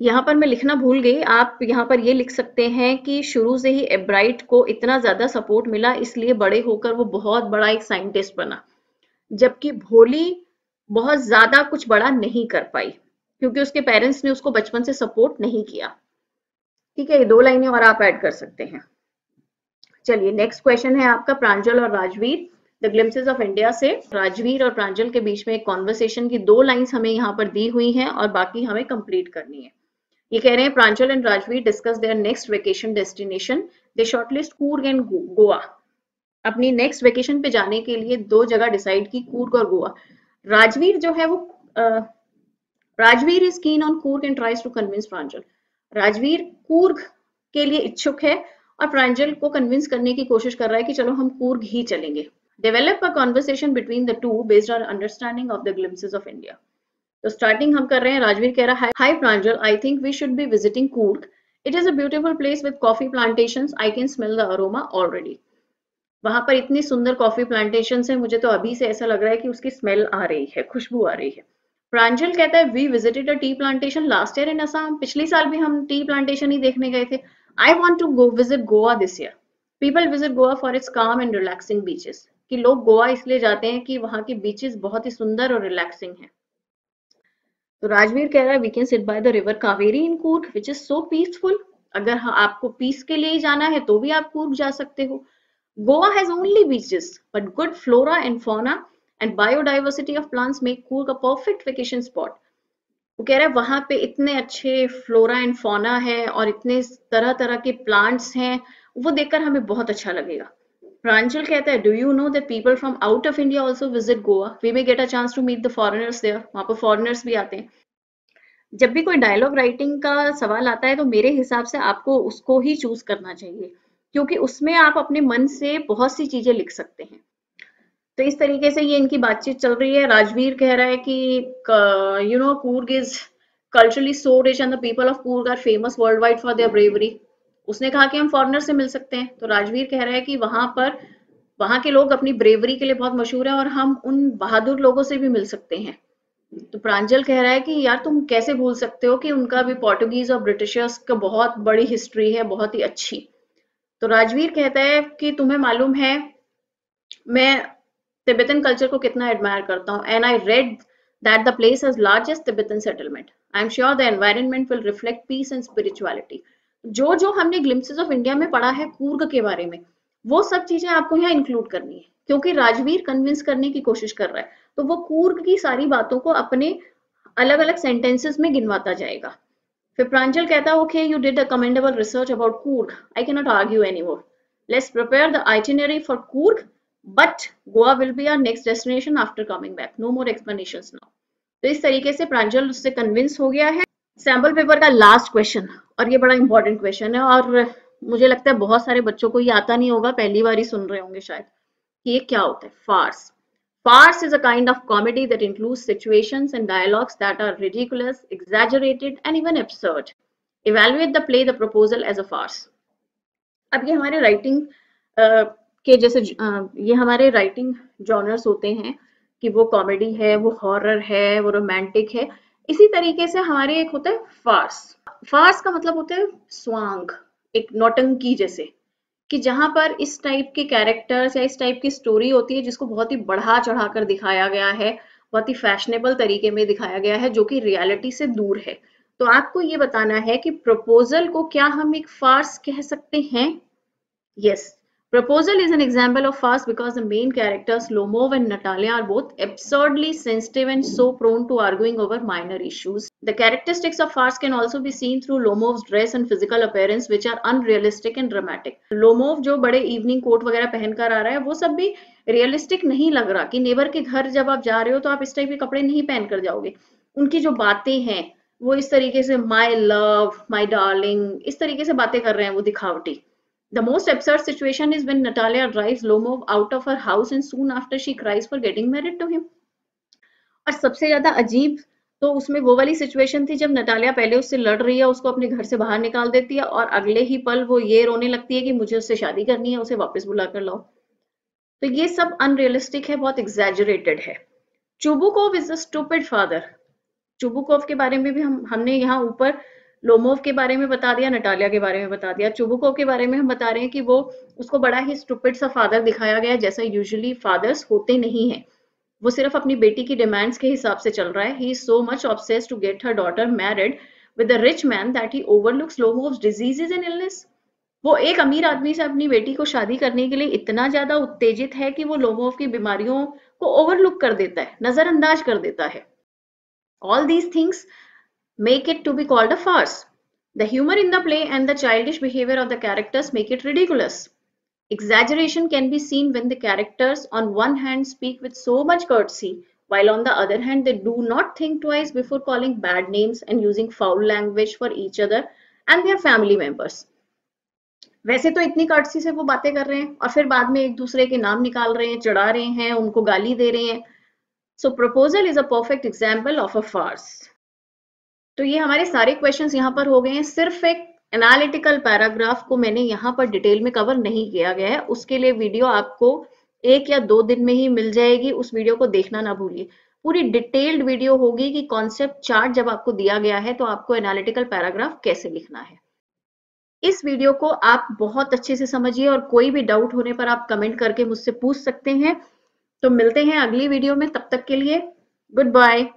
यहाँ पर मैं लिखना भूल गई, आप यहाँ पर ये लिख सकते हैं कि शुरू से ही एब्राइट को इतना ज़्यादा सपोर्ट मिला, इसलिए बड़े होकर वो बहुत बड़ा एक साइंटिस्ट बना। जबकि भोली बहुत ज़्यादा कुछ बड़ा नहीं कर पाई, क्योंकि उसके पेरेंट्स ने उसको बचपन से सपोर्ट नहीं किया। ठीक है, ये दो लाइनें और आप ऐड कर सकते हैं। चलिए नेक्स्ट क्वेश्चन है आपका, प्रांजल और Rajveer. The glimpses of India से राजवीर और प्रांजल के बीच में एक कॉन्वर्सेशन की दो लाइंस हमें यहाँ पर दी हुई हैं और बाकी हमें कंप्लीट करनी है। ये कह रहे हैं, Pranjal and Rajveer discuss their next vacation destination they shortlist Coorg and Goa अपनी नेक्स्ट वेकेशन पे जाने के लिए दो जगह डिसाइड की कूर्ग और गोवा राजवीर जो है वो Rajveer is keen on Coorg and tries to convince Pranjal. Rajveer Coorg के लिए इच्छुक है और प्रांजल को कन्विंस करने की कोशिश कर रहा है कि चलो हम कूर्ग ही चलेंगे। Develop a conversation between the two based on understanding of the glimpses of India तो स्टार्टिंग हम कर रहे हैं, राजवीर कह रहा है hi Pranjal I think we should be visiting Coorg it is a beautiful place with coffee plantation I can smell the aroma already वहाँ पर इतनी सुंदर कॉफ़ी प्लांटेशन है, मुझे तो अभी से ऐसा लग रहा है कि उसकी स्मेल आ रही है, खुशबू आ रही है। प्रांजल कहता है we visited a tea plantation last year in Assam पिछले साल भी हम टी प्लांटेशन ही देखने गए थे। I want to go visit Goa this year people visit Goa for its calm and relaxing beaches कि लोग गोवा इसलिए जाते हैं कि वहाँ के बीचेस बहुत ही सुंदर और रिलैक्सिंग है। तो राजवीर कह रहा है we can sit by the river Kaveri in Coorg which is so peaceful अगर हाँ, आपको पीस के लिए ही जाना है तो भी आप कूर्ग जा सकते हो। Goa has only beaches but good flora and fauna and biodiversity of plants make Coorg a perfect vacation spot. वो कह रहा है, वहाँ पे इतने अच्छे फ्लोरा एंड फोना है और इतने तरह तरह के प्लांट्स हैं, वो देखकर हमें बहुत अच्छा लगेगा। प्रांजल कहता है do you know that people from out of India also visit Goa we may get a chance to meet the foreigners there वहाँ पर फॉरेनर्स भी आते हैं। जब भी कोई डायलॉग राइटिंग का सवाल आता है तो मेरे हिसाब से आपको उसको ही चूज़ करना चाहिए, क्योंकि उसमें आप अपने मन से बहुत सी चीज़ें लिख सकते हैं। तो इस तरीके से ये इनकी बातचीत चल रही है। राजवीर कह रहा है कि you know Coorg is culturally so rich and the people of Coorg are famous worldwide for their bravery उसने कहा कि हम फॉरनर से मिल सकते हैं। तो राजवीर कह रहा है कि वहाँ पर, वहाँ के लोग अपनी ब्रेवरी के लिए बहुत मशहूर है और हम उन बहादुर लोगों से भी मिल सकते हैं। तो प्रांजल कह रहा है कि यार तुम कैसे भूल सकते हो कि उनका भी पोर्टुगीज और ब्रिटिशर्स का बहुत बड़ी हिस्ट्री है, बहुत ही अच्छी। तो राजवीर कहता है कि तुम्हें मालूम है, मैं तिब्बतन कल्चर को कितना एडमायर करता हूँ। And I read that the place is largest Tibetan settlement I am sure the environment will reflect peace and spirituality जो जो हमने ग्लिम्सेस ऑफ़ इंडिया में पढ़ा है कूर्ग के बारे में, वो सब चीज़ें आपको यहाँ इंक्लूड करनी है। क्योंकि राजवीर कन्विंस करने की कोशिश कर रहा है तो वो कूर्ग की सारी बातों को अपने अलग अलग सेंटेंसेस में गिनवाता जाएगा। फिर प्रांजल कहता है okay you did a commendable research about Coorg I can not argue any more let's prepare the itinerary for Coorg but Goa will be our next destination after coming back no more explanation now तो इस तरीके से प्रांजल उससे convince हो गया है। Sample paper का last question और ये बड़ा इंपॉर्टेंट क्वेश्चन है और मुझे लगता है बहुत सारे बच्चों को ये आता नहीं होगा पहली बार ही सुन रहे होंगे शायद कि ये क्या होता है? Fars Farce is a kind of comedy that includes situations and dialogues that are ridiculous, exaggerated, and even absurd. Evaluate the play, the proposal as a farce. अब ये हमारे राइटिंग के जैसे ये हमारे राइटिंग जॉनर्स होते हैं कि वो कॉमेडी है, वो हॉरर है, वो रोमांटिक है। इसी तरीके से हमारे एक होता है फार्स फार्स का मतलब होता है स्वांग, एक नौटंकी जैसे, कि जहाँ पर इस टाइप के कैरेक्टर्स या इस टाइप की स्टोरी होती है जिसको बहुत ही बढ़ा चढ़ा कर दिखाया गया है, बहुत ही फैशनेबल तरीके में दिखाया गया है, जो कि रियलिटी से दूर है। तो आपको ये बताना है कि प्रपोजल को क्या हम एक फार्स कह सकते हैं? Yes Proposal is an example of farce because the main characters Lomov and Natalia are both absurdly sensitive and so prone to arguing over minor issues. The characteristics of farce can also be seen through Lomov's dress and physical appearance which are unrealistic and dramatic. Lomov जो बड़े evening coat वगैरह पहनकर आ रहा है वो सब भी realistic नहीं लग रहा कि नेबर के घर जब आप जा रहे हो तो आप इस टाइप के कपड़े नहीं पहन कर जाओगे उनकी जो बातें हैं वो इस तरीके से माई लव माई डार्लिंग इस तरीके से बातें कर रहे हैं वो दिखावटी The most absurd situation is when Natalia drives Lomov out of her house and soon after she cries for getting married to him. और सबसे ज़्यादा अजीब तो उसमें वो वाली सिचुएशन थी जब नटालिया पहले उससे लड़ रही है, उसको अपने घर से बाहर निकाल देती है और अगले ही पल वो ये रोने लगती है कि मुझे उससे शादी करनी है, उसे वापस बुला कर लाओ। तो ये सब अनरियलिस्टिक है, बहुत एग्जेजरेटेड है। Chubukov is a stupid father Chubukov के बारे में भी हम, हमने यहाँ ऊपर लोमोव के बारे में बता दिया, नटालिया के बारे में बता दिया चुबुको के बारे में हम बता रहे हैं कि वो उसको बड़ा ही स्टूपिड सा फादर दिखाया गया जैसा यूजुअली फादर्स होते नहीं हैं। वो सिर्फ़ अपनी बेटी की डिमांड्स के हिसाब से चल रहा है। He so much obsess to get her daughter married with a rich man that he overlooks Lomov's diseases and illness वो एक अमीर आदमी से अपनी बेटी को शादी करने के लिए इतना ज़्यादा उत्तेजित है कि वो लोमोव की बीमारियों को ओवरलुक कर देता है, नजरअंदाज कर देता है। All these things make it to be called a farce. The humor in the play and the childish behavior of the characters make it ridiculous. Exaggeration can be seen when the characters on one hand speak with so much courtesy, while on the other hand they do not think twice before calling bad names and using foul language for each other and their family members. वैसे तो इतनी courtesy से वो बातें कर रहे हैं और फिर बाद में एक दूसरे के नाम निकाल रहे हैं चढ़ा रहे हैं उनको गाली दे रहे हैं so proposal is a perfect example of a farce तो ये हमारे सारे क्वेश्चंस यहाँ पर हो गए हैं। सिर्फ़ एक एनालिटिकल पैराग्राफ को मैंने यहाँ पर डिटेल में कवर नहीं किया गया है। उसके लिए वीडियो आपको एक या दो दिन में ही मिल जाएगी। उस वीडियो को देखना ना भूलिए। पूरी डिटेल्ड वीडियो होगी कि कॉन्सेप्ट चार्ट जब आपको दिया गया है तो आपको एनालिटिकल पैराग्राफ कैसे लिखना है। इस वीडियो को आप बहुत अच्छे से समझिए और कोई भी डाउट होने पर आप कमेंट करके मुझसे पूछ सकते हैं। तो मिलते हैं अगली वीडियो में। तब तक के लिए गुड बाय